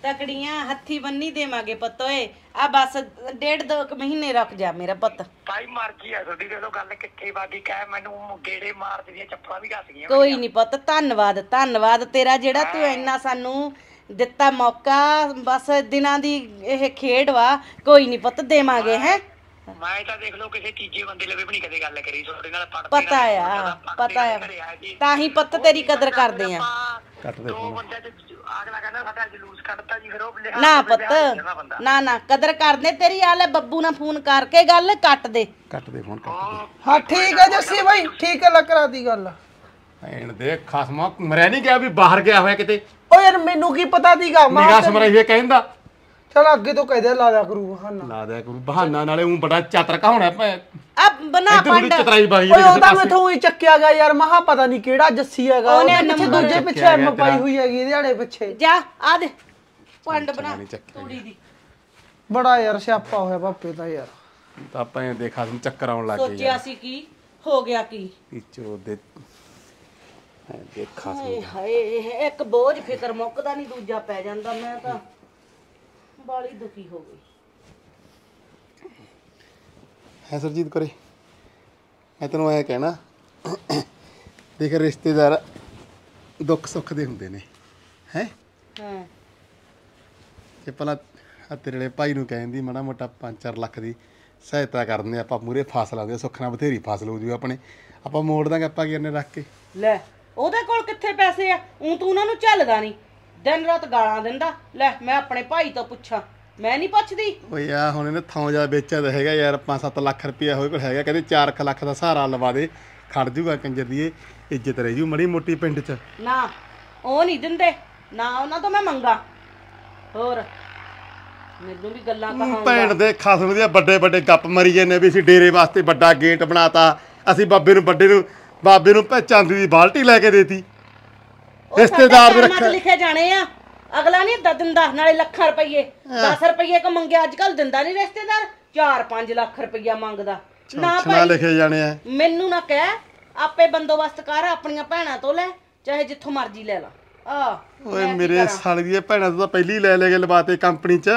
S8: ਤਕੜੀਆਂ
S1: ਹੱਥੀ ਬੰਨੀ ਦੇਵਾਂਗੇ ਪੁੱਤ ਓਏ। ਆ ਬਸ ਡੇਢ ਦੋ ਕੁ ਮਹੀਨੇ ਰੁਕ ਜਾ ਮੇਰਾ ਪੁੱਤ।
S8: ਭਾਈ ਮਰਜ਼ੀ ਹੈ ਤੁਹਾਡੀ ਦੇਖੋ ਗੱਲ ਕਿੱਥੇ ਬਾਗੀ ਕਹਿ ਮੈਨੂੰ ਗੇੜੇ ਮਾਰ ਦੀਆਂ ਚੱਪਲਾਂ ਵੀ ਘਸ ਗਈਆਂ
S1: ਕੋਈ ਨਹੀਂ ਪੁੱਤ ਧੰਨਵਾਦ ਧੰਨਵਾਦ। ਤੇਰਾ ਜਿਹੜਾ ਤੂੰ ਇੰਨਾ ਸਾਨੂੰ ਦਿੱਤਾ ਮੌਕਾ ਬਸ ਦਿਨਾਂ ਦੀ ਇਹ ਖੇਡ ਵਾ। ਕੋਈ ਨਹੀਂ ਪੁੱਤ ਦੇਵਾਂਗੇ ਹੈ।
S8: ਮੈਂ ਤਾਂ ਦੇਖ ਲਓ ਕਿਸੇ ਤੀਜੇ ਬੰਦੇ ਲਵੇ ਵੀ ਨਹੀਂ ਕਦੇ ਗੱਲ ਕਰੀ ਤੁਹਾਡੇ ਨਾਲ
S1: ਪਤਾ ਆ ਪਤਾ ਆ। ਤਾਂ ਹੀ ਪੁੱਤ ਤੇਰੀ ਕਦਰ ਕਰਦੇ ਆ।
S2: ਕੱਟ ਦੇ
S8: ਦੋ ਬੰਦੇ ਤੇ ਅਗਲਾ ਕਹਿੰਦਾ ਸਾਡਾ ਜਲੂਸ ਕੱਢਤਾ ਜੀ ਫਿਰ ਉਹ
S1: ਨਾ ਪੁੱਤ। ਨਾ ਨਾ ਕਦਰ ਕਰਦੇ ਤੇਰੀ ਆਲੇ ਬੱਬੂ ਨਾਲ ਫੋਨ ਕਰਕੇ ਗੱਲ ਕੱਟ ਦੇ।
S2: ਕੱਟ ਦੇ ਫੋਨ। ਕੱਟ ਦੇ
S4: ਹਾਂ ਠੀਕ ਹੈ ਜੱਸੀ ਬਾਈ ਠੀਕ ਹੈ ਲੱਕਰਾ ਦੀ ਗੱਲ
S2: ਭੈਣ ਦੇ ਖਸਮਾ ਮਰਿਆ ਨਹੀਂ ਗਿਆ ਵੀ ਬਾਹਰ ਗਿਆ ਹੋਇਆ ਕਿਤੇ?
S4: ਓ ਯਾਰ ਮੈਨੂੰ ਕੀ ਪਤਾ ਦੀਗਾ ਮਾਂ
S2: ਨਿਗਾਹ ਸਮਰਾਈ ਹੋਏ ਕਹਿੰਦਾ
S4: ਚਲ ਅੱਗੇ ਤੋਂ ਕਹਿਦੇ ਲਾ ਦਿਆ ਕਰੂ ਬਹਾਨਾ।
S2: ਲਾ ਦਿਆ ਕਰੂ। ਬਹਾਨਾ ਨਾਲੇ ਉਹ ਬੜਾ ਚਾਤਰ ਕਹਾਉਣਾ ਭੈ।
S1: ਆ ਬਣਾ
S2: ਇੱਧਰ ਥੋੜੀ
S1: ਪੰਡ।
S2: ਚਤਰਾਈ ਬਾਈ
S4: ਓਏ ਉਹ ਤਾਂ ਮੈਥੋਂ ਹੀ ਚੱਕਿਆ ਗਿਆ ਯਾਰ ਮਹਾ ਪਤਾ ਨਹੀਂ ਕਿਹੜਾ ਜੱਸੀ ਹੈਗਾ
S1: ਉਹਨੇ
S4: ਉਹਦੇ ਪਿੱਛੇ
S1: ਨੰਬਰ
S4: ਦੂਜੇ ਪਿੱਛੇ
S2: ਗਿਆ
S4: ਐਮ ਪਾਈ। ਹੋਈ ਹੈਗੀ ਇਹਦੇ ਆੜੇ ਪਿੱਛੇ।
S1: ਜਾ ਆ ਦੇ ਪੰਡ ਬਣਾ ਤੂੜੀ ਦੀ।
S4: ਬੜਾ ਯਾਰ ਸਿਆਪਾ ਹੋਇਆ ਪਾਪੇ ਦਾ ਯਾਰ।
S2: ਤਾਂ ਭੈਣ ਦੇ ਖਸਮ ਚੱਕਰ ਆਉਣ ਲੱਗ ਗਏ
S1: ਸੋਚਿਆ ਸੀ ਕੀ ਹੋ ਗਿਆ ਕੀ।
S2: ਪਿੱਛੋਂ ਦੇ ਭੈਣ ਦੇ ਖਸਮ
S1: ਹਾਏ ਹਾਏ ਇੱਕ ਬੋਝ ਫਿਕਰ ਮੁੱਕਦਾ ਨਹੀਂ ਦੂਜਾ ਪੈ ਜਾਂਦਾ ਮੈਂ ਤਾਂ ਬਾਲੀ ਦੁਖੀ ਹੋ ਗਈ।
S2: ਹੈ ਸਰਜੀਤ ਕਰੇ ਮੈਂ ਤੈਨੂੰ ਐ ਕਹਿਣਾ ਦੇਖ ਰਿਸ਼ਤੇਦਾਰ ਦੁੱਖ ਸੁੱਖ ਦੇ ਹੁੰਦੇ ਨੇ ਹੈ?
S1: ਹਾਂ।
S2: ਜੇ ਪਹਿਲਾਂ ਆਹ ਤੇਰੇ ਵਾਲੇ ਭਾਈ ਨੂੰ ਕਹਿੰਦੀ ਮਾੜਾ ਮੋਟਾ 5-4 ਲੱਖ ਦੀ ਸਹਾਇਤਾ ਕਰਦੇ ਆਪਾਂ ਮੂਰੇ ਫਸਲ ਆਉਂਦੇ ਸੁੱਖ ਨਾਲ ਬਥੇਰੀ ਫਸਲ ਹੋ ਜੂ ਆਪਣੇ। ਆਪਾਂ ਮੋੜ ਦਾਂਗੇ ਆਪਾਂ ਕੀ ਕਰਨੇ ਰੱਖ ਕੇ।
S1: ਲੈ ਉਹਦੇ ਕੋਲ ਕਿੱਥੇ ਪੈਸੇ ਆ? ਉਂ ਤੂੰ ਉਹਨਾਂ ਨੂੰ ਝੱਲਦਾ ਨਹੀਂ। ਦਿਨ ਰਾਤ ਗਾਲਾਂ ਦਿੰਦਾ ਲੈ ਮੈਂ ਆਪਣੇ ਭਾਈ ਤੋਂ ਪੁੱਛਾਂ। ਮੈਂ ਨਹੀਂ ਪੁੱਛਦੀ।
S2: ਓਏ ਆ ਹੁਣ ਇਹਨੇ ਥਾਂ ਜਾ ਵੇਚਿਆ ਤਾਂ ਹੈਗਾ ਯਾਰ 5-7 ਲੱਖ ਰੁਪਇਆ ਹੋਏ ਕੋਲ ਹੈਗਾ ਕਹਿੰਦੇ 4 ਲੱਖ ਦਾ ਸਹਾਰਾ ਲਵਾ ਦੇ ਖੜ ਜੂਗਾ ਕੰਜਰ ਦੀ ਇਹ ਇੱਜ਼ਤ ਰਹਿ ਜੂ ਮੜੀ ਮੋਟੀ ਪਿੰਡ 'ਚ।
S1: ਨਾ ਉਹ ਨਹੀਂ ਦਿੰਦੇ ਨਾ ਉਹਨਾਂ ਤੋਂ ਮੈਂ ਮੰਗਾ। ਹੋਰ ਮੈਨੂੰ ਵੀ ਗੱਲਾਂ ਕਹਾਉਂਦਾ
S2: ਭੈਣ ਦੇ ਖਸਮ ਦੀਆਂ ਵੱਡੇ ਵੱਡੇ ਗੱਪ ਮਰੀ ਜਾਂਦੇ ਵੀ ਅਸੀਂ ਡੇਰੇ ਵਾਸਤੇ ਵੱਡਾ ਗੇਟ ਬਣਾਤਾ ਅਸੀਂ ਬਾਬੇ ਨੂੰ ਵੱਡੇ ਨੂੰ ਬਾਬੇ ਨੂੰ ਚਾਂਦੀ ਦੀ ਬਾਲਟੀ ਲੈ ਕੇ ਦੇਤੀ। ਰਿਸ਼ਤੇਦਾਰ
S1: 'ਚ
S2: ਰੱਖਿਆ
S1: ਲਿਖੇ ਜਾਣੇ ਆ। ਅਗਲਾ ਨਹੀਂ ਏਦਾਂ ਦਿੰਦਾ ਨਾਲੇ ਲੱਖਾਂ ਰੁਪਏ 10 ਰੁਪਏ ਕ ਮੰਗਿਆ ਅੱਜ ਕੱਲ ਦਿੰਦਾ ਨਹੀਂ ਰਿਸ਼ਤੇਦਾਰ। 4-5 ਲੱਖ ਰੁਪਇਆ ਮੰਗਦਾ। ਨਾ ਭਾਈ
S2: ਲਿਖੇ ਜਾਣੇ ਆ।
S1: ਮੈਨੂੰ ਨਾ ਕਹਿ ਆਪੇ ਬੰਦੋਬਸਤ ਕਰ ਆਪਣੀਆਂ ਭੈਣਾਂ ਤੋਂ ਲੈ ਚਾਹੇ ਜਿੱਥੋਂ ਮਰਜ਼ੀ ਲੈ ਲਾ। ਆ
S2: ਓਏ ਮੇਰੇ ਸਾਲ ਦੀਆਂ ਭੈਣਾਂ ਤੋਂ ਤਾਂ ਪਹਿਲੀ ਲੈ ਲੈ ਕੇ ਲਵਾਤੇ ਕੰਪਨੀ 'ਚ।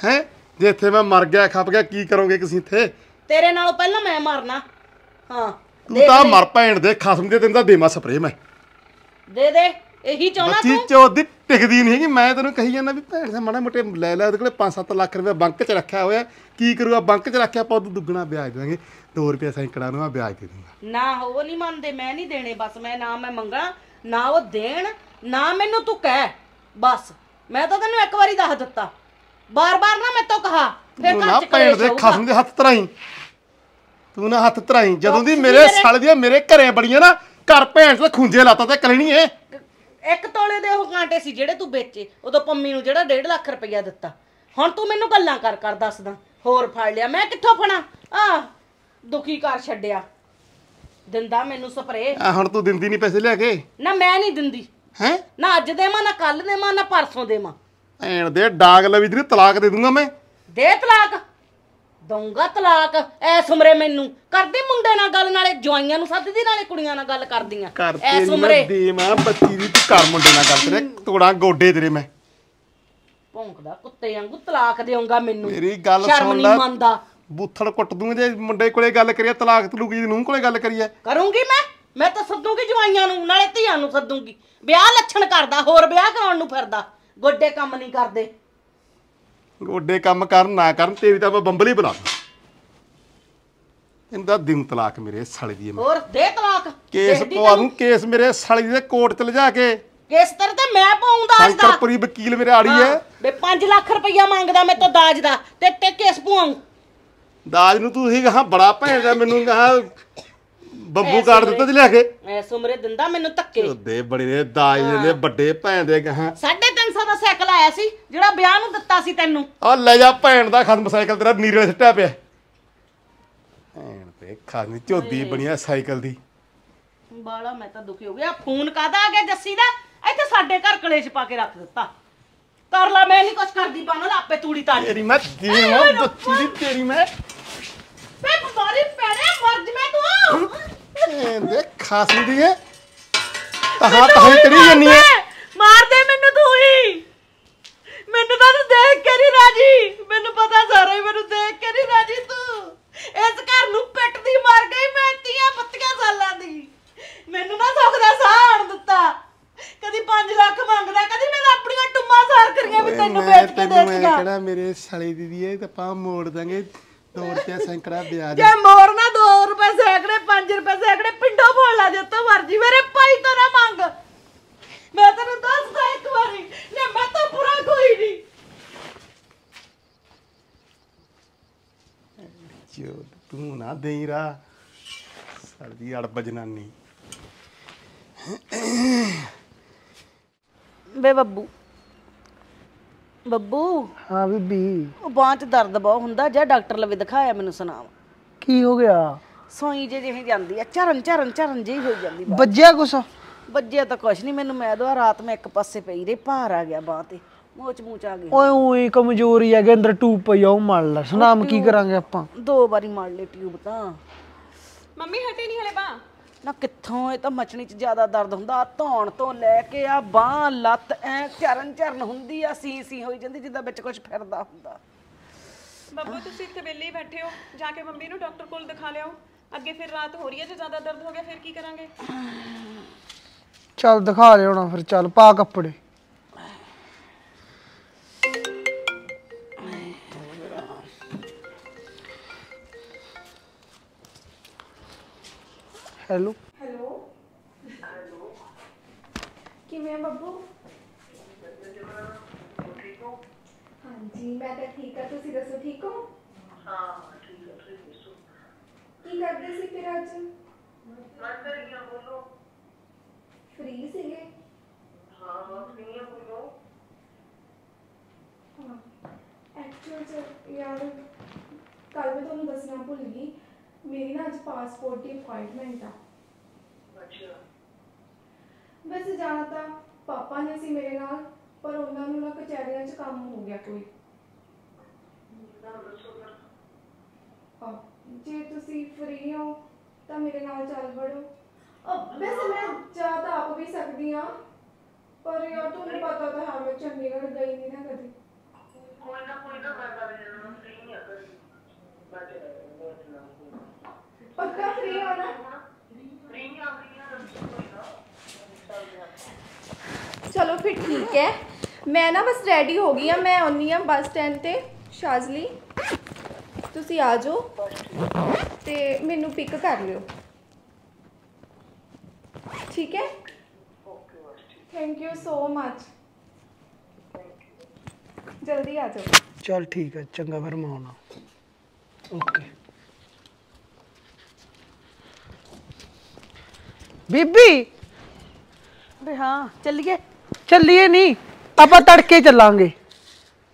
S2: ਹੈ? ਜੇ ਇੱਥੇ ਮੈਂ ਮਰ ਗਿਆ ਖੱਪ ਗਿਆ ਕੀ ਕਰੋਗੇ ਤੁਸੀਂ ਇੱਥੇ?
S1: ਤੇਰੇ ਨਾਲੋਂ ਪਹਿਲਾਂ ਮੈਂ ਮਰਨਾ। ਹਾਂ
S2: ਤੂੰ ਤਾਂ ਮਰ ਭੈਣ ਦੇ ਖਸਮ ਦੇ ਦਿੰਦਾ ਦੇਮਾ ਸਪਰੇ ਮੈਂ।
S1: ਦੇ ਦੇ। ਇਹੀ
S2: ਬੱਚੀ
S1: ਤੂੰ?
S2: ਚੋਦੀ ਟਿਕਦੀ ਨਹੀਂ ਹੈਗੀ। ਮੈਂ ਤੈਨੂੰ ਕਹੀ ਜਾਂਦਾ ਵੀ ਭੈਣ ਦਾ ਮਾੜਾ ਮੋਟੇ ਲੈ ਲੈ ਉਹਦੇ ਕੋਲੇ 5-7 ਲੱਖ ਰੁਪਏ ਬੈਂਕ 'ਚ ਰੱਖਿਆ ਹੋਇਆ। ਕੀ ਕਰੂਗਾ ਬੈਂਕ 'ਚ ਰੱਖਿਆ ਆਪਾਂ ਉਹਨੂੰ ਦੁੱਗਣਾ ਵਿਆਜ ਦੇਵਾਂਗੇ। 2 ਰੁਪਏ ਸੈਂਕੜਾ ਨੂੰ ਮੈਂ ਵਿਆਜ ਦੇ ਦੂੰਗਾ।
S1: ਨਾ ਉਹ ਨਹੀਂ ਮੰਨਦੇ ਮੈਂ ਨਹੀਂ ਦੇਣੇ ਬਸ ਮੈਂ ਨਾ ਮੈਂ ਮੰਗਣਾ ਨਾ ਉਹ ਦੇਣ ਨਾ ਮੈਨੂੰ ਤੂੰ ਕਹਿ। ਬਸ ਮੈਂ ਤਾਂ ਤੈਨੂੰ ਇੱਕ ਵਾਰੀ ਦੱਸ ਦਿੱਤਾ। ਬਾਰ-ਬਾਰ ਨਾ ਮੈਂ ਤੋਂ ਕਹਾ। ਫਿਰ ਘਰ
S2: ਨਾ
S1: ਚ
S2: ਭੈਣ ਦੇ। ਖਸਮ ਦੇ ਹੱਥ ਤਰਾਈ। ਤੂੰ ਨਾ ਹੱਥ ਤਰਾਈ। ਜਦੋਂ ਦੀ ਮੇਰੇ- ਸਾਲ ਦੀਆਂ ਮੇਰੇ ਘਰੇ ਬੜੀਆਂ ਨਾ ਘਰ ਭੈਣ ਤੇ ਖੁੰਝੇ ਲਾਤਾ ਤੇ ਕਲਣੀ ਏ।
S1: ਇੱਕ ਤੋਲੇ ਦੇ ਉਹ ਕਾਂਟੇ ਸੀ ਜਿਹੜੇ ਤੂੰ ਵੇਚੇ ਉਦੋਂ ਪੰਮੀ ਨੂੰ ਜਿਹੜਾ 1.5 ਲੱਖ ਰੁਪਇਆ ਦਿੱਤਾ। ਹੁਣ ਤੂੰ ਮੈਨੂੰ ਗੱਲਾਂ ਕਰ ਕਰ ਦੱਸਦਾ ਹੋਰ ਫੜ ਲਿਆ ਮੈਂ ਕਿੱਥੋਂ ਫਣਾ ਆ ਦੁਖੀ ਕਰ ਛੱਡਿਆ। ਦਿੰਦਾ ਮੈਨੂੰ ਸਪਰੇ
S2: ਆ ਹੁਣ ਤੂੰ ਦਿੰਦੀ ਨਹੀਂ ਪੈਸੇ ਲਿਆ ਕੇ?
S1: ਨਾ ਮੈਂ ਨਹੀਂ ਦਿੰਦੀ।
S2: ਹੈ?
S1: ਨਾ ਅੱਜ ਦੇਵਾਂ ਨਾ ਕੱਲ ਦੇਵਾਂ ਨਾ ਪਰਸੋਂ ਦੇਵਾਂ।
S2: ਭੈਣ ਦੇ ਡਾਂਗ ਲਵੀ ਤੇਰੀ ਤਲਾਕ ਦੇ ਦੂੰਗਾ ਮੈਂ।
S1: ਦੇ ਤਲਾਕ? ਦਊਂਗਾ ਤਲਾਕ ਐਸ ਉਮਰੇ ਮੈਨੂੰ। ਕਰਦੀ ਮੁੰਡੇ ਨਾਲ ਗੱਲ ਨਾਲੇ ਜਵਾਈਆਂ ਨੂੰ ਸੱਦਦੀ ਨਾਲੇ ਕੁੜੀਆਂ ਨਾਲ ਗੱਲ ਕਰਦੀਆਂ।
S2: ਕਰ
S1: ਐਸ ਉਮਰੇ
S2: ਮੈਂ ਦੇ ਮਾਂ ਬੱਚੀ ਦੀ ਤੂੰ ਕਰ ਮੁੰਡੇ ਨਾਲ ਗੱਲ ਤੇਰੇ। ਤੋੜਾ ਗੋਡੇ ਤੇਰੇ ਮੈਂ।
S1: ਭੌਂਕਦਾ ਕੁੱਤੇ ਵਾਂਗੂ ਤਲਾਕ ਦੇਊਂਗਾ ਮੈਨੂੰ।
S2: ਮੇਰੀ ਗੱਲ
S1: ਸ਼ਰਮ
S2: ਸੁਣ
S1: ਨਹੀਂ
S2: ਲੈ।
S1: ਮੰਨਦਾ।
S2: ਬੂਥੜ ਕੁੱਟ ਦੂੰ ਜੇ ਮੁੰਡੇ ਕੋਲੇ ਗੱਲ ਕਰੀਏ ਤਲਾਕ ਤਲੂਕੀ ਦੀ ਨੂੰਹ ਕੋਲੇ ਗੱਲ ਕਰੀਏ।
S1: ਕਰੂੰਗੀ ਮੈਂ? ਮੈਂ ਤਾਂ ਸੱਦੂਗੀ ਜਵਾਈਆਂ ਨੂੰ ਨਾਲੇ ਧੀਆਂ ਨੂੰ ਸੱਦੂਗੀ। ਵਿਆਹ ਲੱਛਣ ਕਰਦਾ ਹੋਰ ਵਿਆਹ ਕਰਾਉਣ ਨੂੰ ਫਿਰਦਾ। ਗੋਡੇ ਕੰਮ ਨਹੀਂ ਕਰਦੇ।
S2: ਗੋਡੇ ਕੰਮ ਕਰਨ ਨਾ ਕਰਨ ਤੇਰੀ ਤਾਂ ਮੈਂ ਬੰਬਲੀ ਬੁਲਾ ਦੂੰ। ਇਹਦਾ ਦਿਨ ਤਲਾਕ ਮੇਰੇ ਸਾਲੇ ਦੀ ਮੈਂ।
S1: ਹੋਰ ਦੇ ਤਲਾਕ।
S2: ਕੇਸ
S1: ਦੇਖਦੀ
S2: ਪਵਾ। ਦੂੰ ਕੇਸ ਮੇਰੇ ਸਾਲੇ ਦੀ ਦੇ ਕੋਰਟ ਚ ਲਿਜਾ ਕੇ।
S1: ਕੇਸ ਤਰ ਤੇ ਮੈਂ ਪਾਉਂਦਾ ਅੱਜ ਦਾ।
S2: ਸ਼ੰਕਰਪੁਰੀ ਵਕੀਲ ਮੇਰੇ ਆੜੀ ਹੈ।
S1: ਬੇ 5 ਲੱਖ ਰੁਪਈਆ ਮੰਗਦਾ ਮੈਂ ਤੋਂ ਦਾਜ ਦਾ। ਤੇ ਤੇ ਕੇਸ ਪਵਾਉਂ।
S2: ਦਾਜ ਨੂੰ ਤੁਸੀਂ ਕਹਾ ਬੜਾ ਭੈਣ ਦਾ ਮੈਨੂੰ ਕਹਾ ਬੰਬੂ ਕਾੜ ਦਿੱਤਾ ਤੇ ਲਿਆ ਕੇ।
S1: ਐਸ ਉਮਰੇ ਦਿੰਦਾ ਮੈਨੂੰ ਧੱਕੇ।
S2: ਉਹਦੇ ਬੜੇ ਨੇ ਦਾਜ ਦੇ ਵੱਡੇ ਭੈਣ ਦੇ ਕਹਾ
S1: 350 ਦਾ ਸਾਈਕਲ ਆਇਆ ਸੀ ਜਿਹੜਾ ਵਿਆਹ ਨੂੰ ਦਿੱਤਾ ਸੀ ਤੈਨੂੰ।
S2: ਆ ਲੈ ਜਾ ਭੈਣ ਦਾ ਖਸਮ ਸਾਈਕਲ ਤੇਰਾ ਨੀਰੇ ਸਿੱਟਿਆ ਪਿਆ। ਭੈਣ ਤੇ ਖਾਨੀ ਝੋਦੀ ਬਣਿਆ ਸਾਈਕਲ ਦੀ।
S1: ਬਾਲਾ ਮੈਂ ਤਾਂ ਦੁਖੀ ਹੋ ਗਿਆ। ਫੋਨ ਕਾਦਾ ਆ ਗਿਆ ਜੱਸੀ ਦਾ? ਇੱਥੇ ਸਾਡੇ ਘਰ ਕਲੇਸ਼ ਪਾ ਕੇ ਰੱਖ ਦਿੱਤਾ। ਕਰ ਲਾ ਮੈਂ ਨਹੀਂ ਕੁਛ ਕਰਦੀ ਬਾਨਲ ਆਪੇ ਤੂੜੀ ਤਾੜੀ
S2: ਤੇਰੀ ਮੈਂ ਦੇਵਾਂ ਬੱਚੀ ਦੀ ਤੇਰੀ ਮੈਂ।
S1: ਵੇ ਬਵਾਰੀ ਪੈਣੇ ਮਰ ਜਵੇਂ ਤੂੰ।
S2: ਭੈਣ ਦੇ ਖਸਮ ਦੀ ਹੈ ਤਹਾਂ ਤਹਾਂ ਕਰੀ ਜੰਨੀ ਹੈ
S1: ਮਾਰ ਦੇ ਮੈਨੂੰ ਤੂੰ ਹੀ। ਮੈਨੂੰ ਤਾਂ ਤੂੰ ਦੇਖ ਕੇ ਨਹੀਂ ਰਾਜੀ। ਮੈਨੂੰ ਪਤਾ ਸਾਰਾ ਹੀ ਮੈਨੂੰ ਦੇਖ ਕੇ ਨਹੀਂ ਰਾਜੀ ਤੂੰ। ਇਸ ਘਰ ਨੂੰ ਪਿੱਟਦੀ ਮਰ ਗਈ ਮੈਂ ਤੀਆਂ ਬੱਤੀਆਂ ਸਾਲਾਂ ਦੀ। ਮੈਨੂੰ ਨਾ ਸੁੱਖ ਦਾ ਸਾਹ ਆਣ ਦਿੱਤਾ। ਕਦੀ 5 ਲੱਖ ਮੰਗਦਾ ਕਦੀ ਮੈਂ ਆਪਣੀਆਂ ਟੁੰਮਾਂ ਸਾਰ ਕਰੀਆਂ ਵੀ ਤੈਨੂੰ ਵੇਚ ਕੇ ਦੇ
S2: ਮੈਂ
S1: ਦਿੱਤਾ
S2: ਕਿਹੜਾ ਮੇਰੇ ਸਾਲੇ ਦੀ ਦੀ ਹੈ ਤਾਂ ਆਪਾਂ ਮੋੜ ਦਾਂਗੇ। 2 ਰੁਪਏ ਸੈਂਕੜਾ ਵਿਆਜ।
S1: ਜੇ ਮੋਰਨਾ 2 ਰੁਪਏ ਸੈਕੜੇ 5 ਰੁਪਏ ਸੈਕੜੇ ਪਿੰਡੋਂ ਫੋੜ ਲਾ ਜਿੱਤੋਂ ਮਰਜ਼ੀ ਮੇਰੇ ਭਾਈ ਤੋਂ ਨਾ ਮੰਗ। ਮੈਂ ਤੈਨੂੰ ਦੱਸਦਾ ਇੱਕ ਵਾਰੀ ਨੇ ਮੈਂ ਤਾਂ ਬੁਰਾ ਕੋਈ ਨਹੀਂ।
S2: ਜੋ ਤੂੰ ਨਾ ਦੇਈ ਰਾ ਸਰਦੀ ਅੜਬ ਜਨਾਨੀ।
S1: ਬੇ ਬੱਬੂ। ਬੱਬੂ
S4: ਹਾਂ ਬੀਬੀ।
S1: ਉਹ ਬਾਂਹ 'ਚ ਦਰਦ ਬਹੁਤ ਹੁੰਦਾ ਜਾਂ ਡਾਕਟਰ ਲਵੇ ਦਿਖਾਇਆ ਮੈਨੂੰ ਸੁਣਾਵ
S4: ਕੀ ਹੋ ਗਿਆ?
S1: ਸੋਈ ਜੇ ਜਿਹੀ ਜਾਂਦੀ ਆ ਚਰਨ ਚਰਨ ਚਰਨ ਜਿਹੀ ਹੋਈ ਜਾਂਦੀ ਬਾਂਹ।
S4: ਵੱਜਿਆ ਕੁਛ?
S1: ਵੱਜਿਆ ਤਾਂ ਕੁਛ ਨਹੀਂ ਮੈਨੂੰ ਮੈਂ ਦਵਾ ਰਾਤ ਮੈਂ ਇੱਕ ਪਾਸੇ ਪਈ ਰਹੀ ਭਾਰ ਆ ਗਿਆ ਬਾਂਹ ਤੇ। ਮੋਚ ਮੂਚ ਆ ਗਈ।
S4: ਓਏ ਓਏ ਕਮਜ਼ੋਰੀ ਹੈਗੇ ਅੰਦਰ ਟੂਬ ਪਈ ਆ ਉਹ ਮੜ ਲੈ। ਸੁਨਾਮ ਕੀ ਕਰਾਂਗੇ ਆਪਾਂ?
S1: ਦੋ ਵਾਰੀ ਮਾਰ ਲਈ ਟਿਊਬ ਤਾਂ।
S3: ਮੰਮੀ ਹਟੇ ਨਹੀਂ ਹਲੇ ਬਾ
S1: ਨਾ ਕਿੱਥੋਂ ਇਹ ਤਾਂ ਮਚਣੀ 'ਚ ਜ਼ਿਆਦਾ ਦਰਦ ਹੁੰਦਾ। ਧੌਣ ਤੋਂ ਲੈ ਕੇ ਆ ਬਾਹ ਲੱਤ ਐ ਚਰਨ ਚਰਨ ਹੁੰਦੀ ਆ ਸੀ ਸੀ ਹੋਈ ਜਾਂਦੀ ਜਿੱਦਾਂ ਵਿੱਚ ਕੁਝ ਫਿਰਦਾ ਹੁੰਦਾ।
S3: ਬੱਬੂ ਤੁਸੀਂ ਇੱਥੇ ਵਿਹਲੇ ਹੀ ਬੈਠੇ ਹੋ। ਜਾ ਕੇ ਮੰਮੀ ਨੂੰ ਡਾਕਟਰ ਕੋਲ ਦਿਖਾ ਲਿਆਓ। ਅੱਗੇ ਫਿਰ ਰਾਤ ਹੋ ਰਹੀ ਹੈ ਜੇ ਜ਼ਿਆਦਾ ਦਰਦ ਹੋ ਗਿਆ ਫਿਰ ਕੀ ਕਰਾਂਗੇ?
S4: ਚੱਲ ਦਿਖਾ ਲਿਆਉਣਾ ਫਿਰ ਚੱਲ ਪਾ ਕੱਪੜੇ। ਹੈਲੋ
S5: ਹੈਲੋ ਕਿਵੇਂ ਆ ਬੱਬੂ? ਹਾਂਜੀ ਮੈਂ ਤਾਂ ਠੀਕ ਆ। ਤੁਸੀਂ ਦੱਸੋ ਠੀਕ ਹੋ? ਹਾਂ ਠੀਕ ਆ ਤੁਸੀਂ ਦੱਸੋ? ਕੀ ਕਰਦੇ ਸੀ ਫਿਰ ਅੱਜ? ਮੈਂ ਕਰੀਆਂ ਬੋਲੋ। ਫ੍ਰੀ ਸੀਗੇ? ਹਾਂ ਫ੍ਰੀ ਆ ਬੋਲੋ ਹਾਂ। ਐਕਚੁਅਲ ਚ ਯਾਰ ਕੱਲ ਮੈਂ ਤੁਹਾਨੂੰ ਦੱਸਣਾ ਭੁੱਲ ਗਈ। ਮੇਰੀ ਨਾ ਅੱਜ ਪਾਸਪੋਰਟ ਦੀ ਅਪਾਇੰਟਮੈਂਟ ਆ। ਵੈਸੇ ਜਾਣਾ ਤਾਂ ਪਾਪਾ ਨੇ ਸੀ ਮੇਰੇ ਨਾਲ ਪਰ ਉਹਨਾਂ ਨੂੰ ਨਾ ਕਚਹਿਰੀਆਂ 'ਚ ਕੰਮ ਹੋ ਗਿਆ ਕੋਈ। ਜੇ ਤੁਸੀਂ ਫ੍ਰੀ ਹੋ ਤਾਂ ਮੇਰੇ ਨਾਲ ਚੱਲ ਵੜੋ। ਵੈਸੇ ਮੈਂ ਜਾ ਤਾਂ ਆਪ ਵੀ ਸਕਦੀ ਆ ਪਰ ਯਾਰ ਤੁਹਾਨੂੰ ਪਤਾ ਤਾਂ ਹੈ ਮੈਂ ਚੰਡੀਗੜ੍ਹ ਗਈ ਨਹੀਂ ਨਾ ਕਦੀ। ਪੱਕਾ ਫ੍ਰੀ ਹੋ ਨਾ? ਚਲੋ ਫਿਰ ਠੀਕ ਹੈ। ਮੈਂ ਨਾ ਬਸ ਰੈਡੀ ਹੋ ਗਈ ਆ ਮੈਂ ਆਉਣੀ ਆ ਬੱਸ ਸਟੈਂਡ ਤੇ ਸ਼ਾਜ਼ਲੀ। ਤੁਸੀਂ ਆ ਜਾਓ। ਤੇ ਮੈਨੂੰ ਪਿਕ ਕਰ ਲਿਓ। ਠੀਕ ਹੈ ਥੈਂਕ ਯੂ ਸੋ ਮਚ ਜਲਦੀ ਆ ਜਾਓ
S4: ਚੱਲ ਠੀਕ ਹੈ ਚੰਗਾ ਫਿਰ ਮੈਂ ਆਉਣਾ ਓਕੇ ਬੀਬੀ
S1: ਬੇ ਹਾਂ ਚੱਲੀਏ
S4: ਚੱਲੀਏ ਨਹੀਂ ਆਪਾਂ ਤੜਕੇ ਚੱਲਾਂਗੇ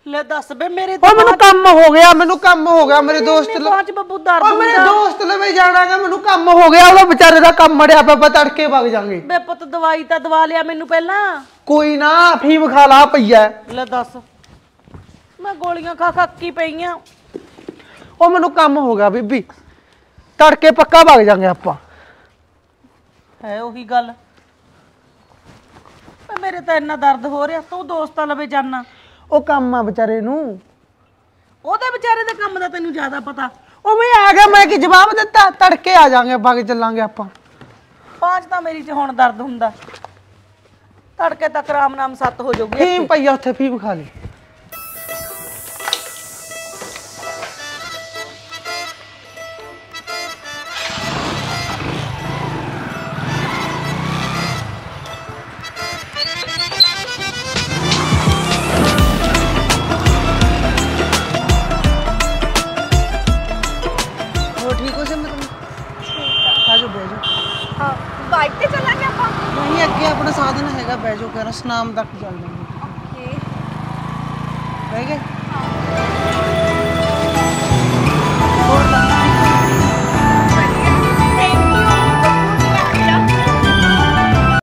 S1: ਲੈ ਦੱਸ ਬੇ ਮੇਰੇ
S4: ਓ ਮੈਨੂੰ ਕੰਮ ਹੋ ਗਿਆ ਮੈਨੂੰ ਕੰਮ ਹੋ ਗਿਆ ਮੇਰੇ ਦੋਸਤ ਲ-
S1: ਪਹੁੰਚ ਬੱਬੂ ਦਰਦ
S4: ਓ ਮੇਰੇ
S1: ਹੁੰਦਾ।
S4: ਦੋਸਤ ਲਵੇ ਜਾਣਾਗਾ ਮੈਨੂੰ ਕੰਮ ਹੋ ਗਿਆ ਉਹਦਾ ਵਿਚਾਰੇ ਦਾ ਕੰਮ ਮੜਿਆ ਪਿਆ ਆਪਾਂ ਤੜਕੇ ਵਗ ਜਾਾਂਗੇ।
S1: ਬੇ ਪੁੱਤ ਦਵਾਈ ਤਾਂ ਦਵਾ ਲਿਆ ਮੈਨੂੰ ਪਹਿਲਾਂ।
S4: ਕੋਈ ਨਾ ਫੀਮ ਖਾ ਲਾ ਪਈਆ
S1: ਲੈ ਦੱਸ। ਮੈਂ ਗੋਲੀਆਂ ਖਾ ਖਾ ਕੀ ਪਈਆਂ।
S4: ਉਹ ਮੈਨੂੰ ਕੰਮ ਹੋ ਗਿਆ ਬੀਬੀ। ਤੜਕੇ ਪੱਕਾ ਵਗ ਜਾਾਂਗੇ ਆਪਾਂ।
S1: ਹੈ ਉਹੀ ਗੱਲ। ਬੇ ਮੇਰੇ ਤਾਂ ਇੰਨਾ ਦਰਦ ਹੋ ਰਿਹਾ ਤੂੰ ਦੋਸਤਾਂ ਲਵੇ ਜਾਨਾ।
S4: ਉਹ ਕੰਮ ਆ ਵਿਚਾਰੇ ਨੂੰ।
S1: ਉਹਦੇ ਵਿਚਾਰੇ ਦੇ ਕੰਮ ਦਾ ਤੈਨੂੰ ਜ਼ਿਆਦਾ ਪਤਾ।
S4: ਉਹ ਮੈਂ ਆ ਗਿਆ ਮੈਂ ਕੀ ਜਵਾਬ ਦਿੱਤਾ? ਤੜਕੇ ਆ ਜਾਾਂਗੇ ਵਗ ਚੱਲਾਂਗੇ ਆਪਾਂ।
S1: ਪਾਂਚ ਤਾਂ ਮੇਰੀ ਚ ਹੁਣ ਦਰਦ ਹੁੰਦਾ। ਤੜਕੇ ਤੱਕ ਰਾਮ ਨਾਮ ਸੱਤ ਹੋ ਜਾਊਗੀ
S4: ਫੀਮ ਪਈਆ ਉੱਥੇ ਫੀਮ ਖਾ ਲਈ। ਆਪਣਾ ਸਾਧਨ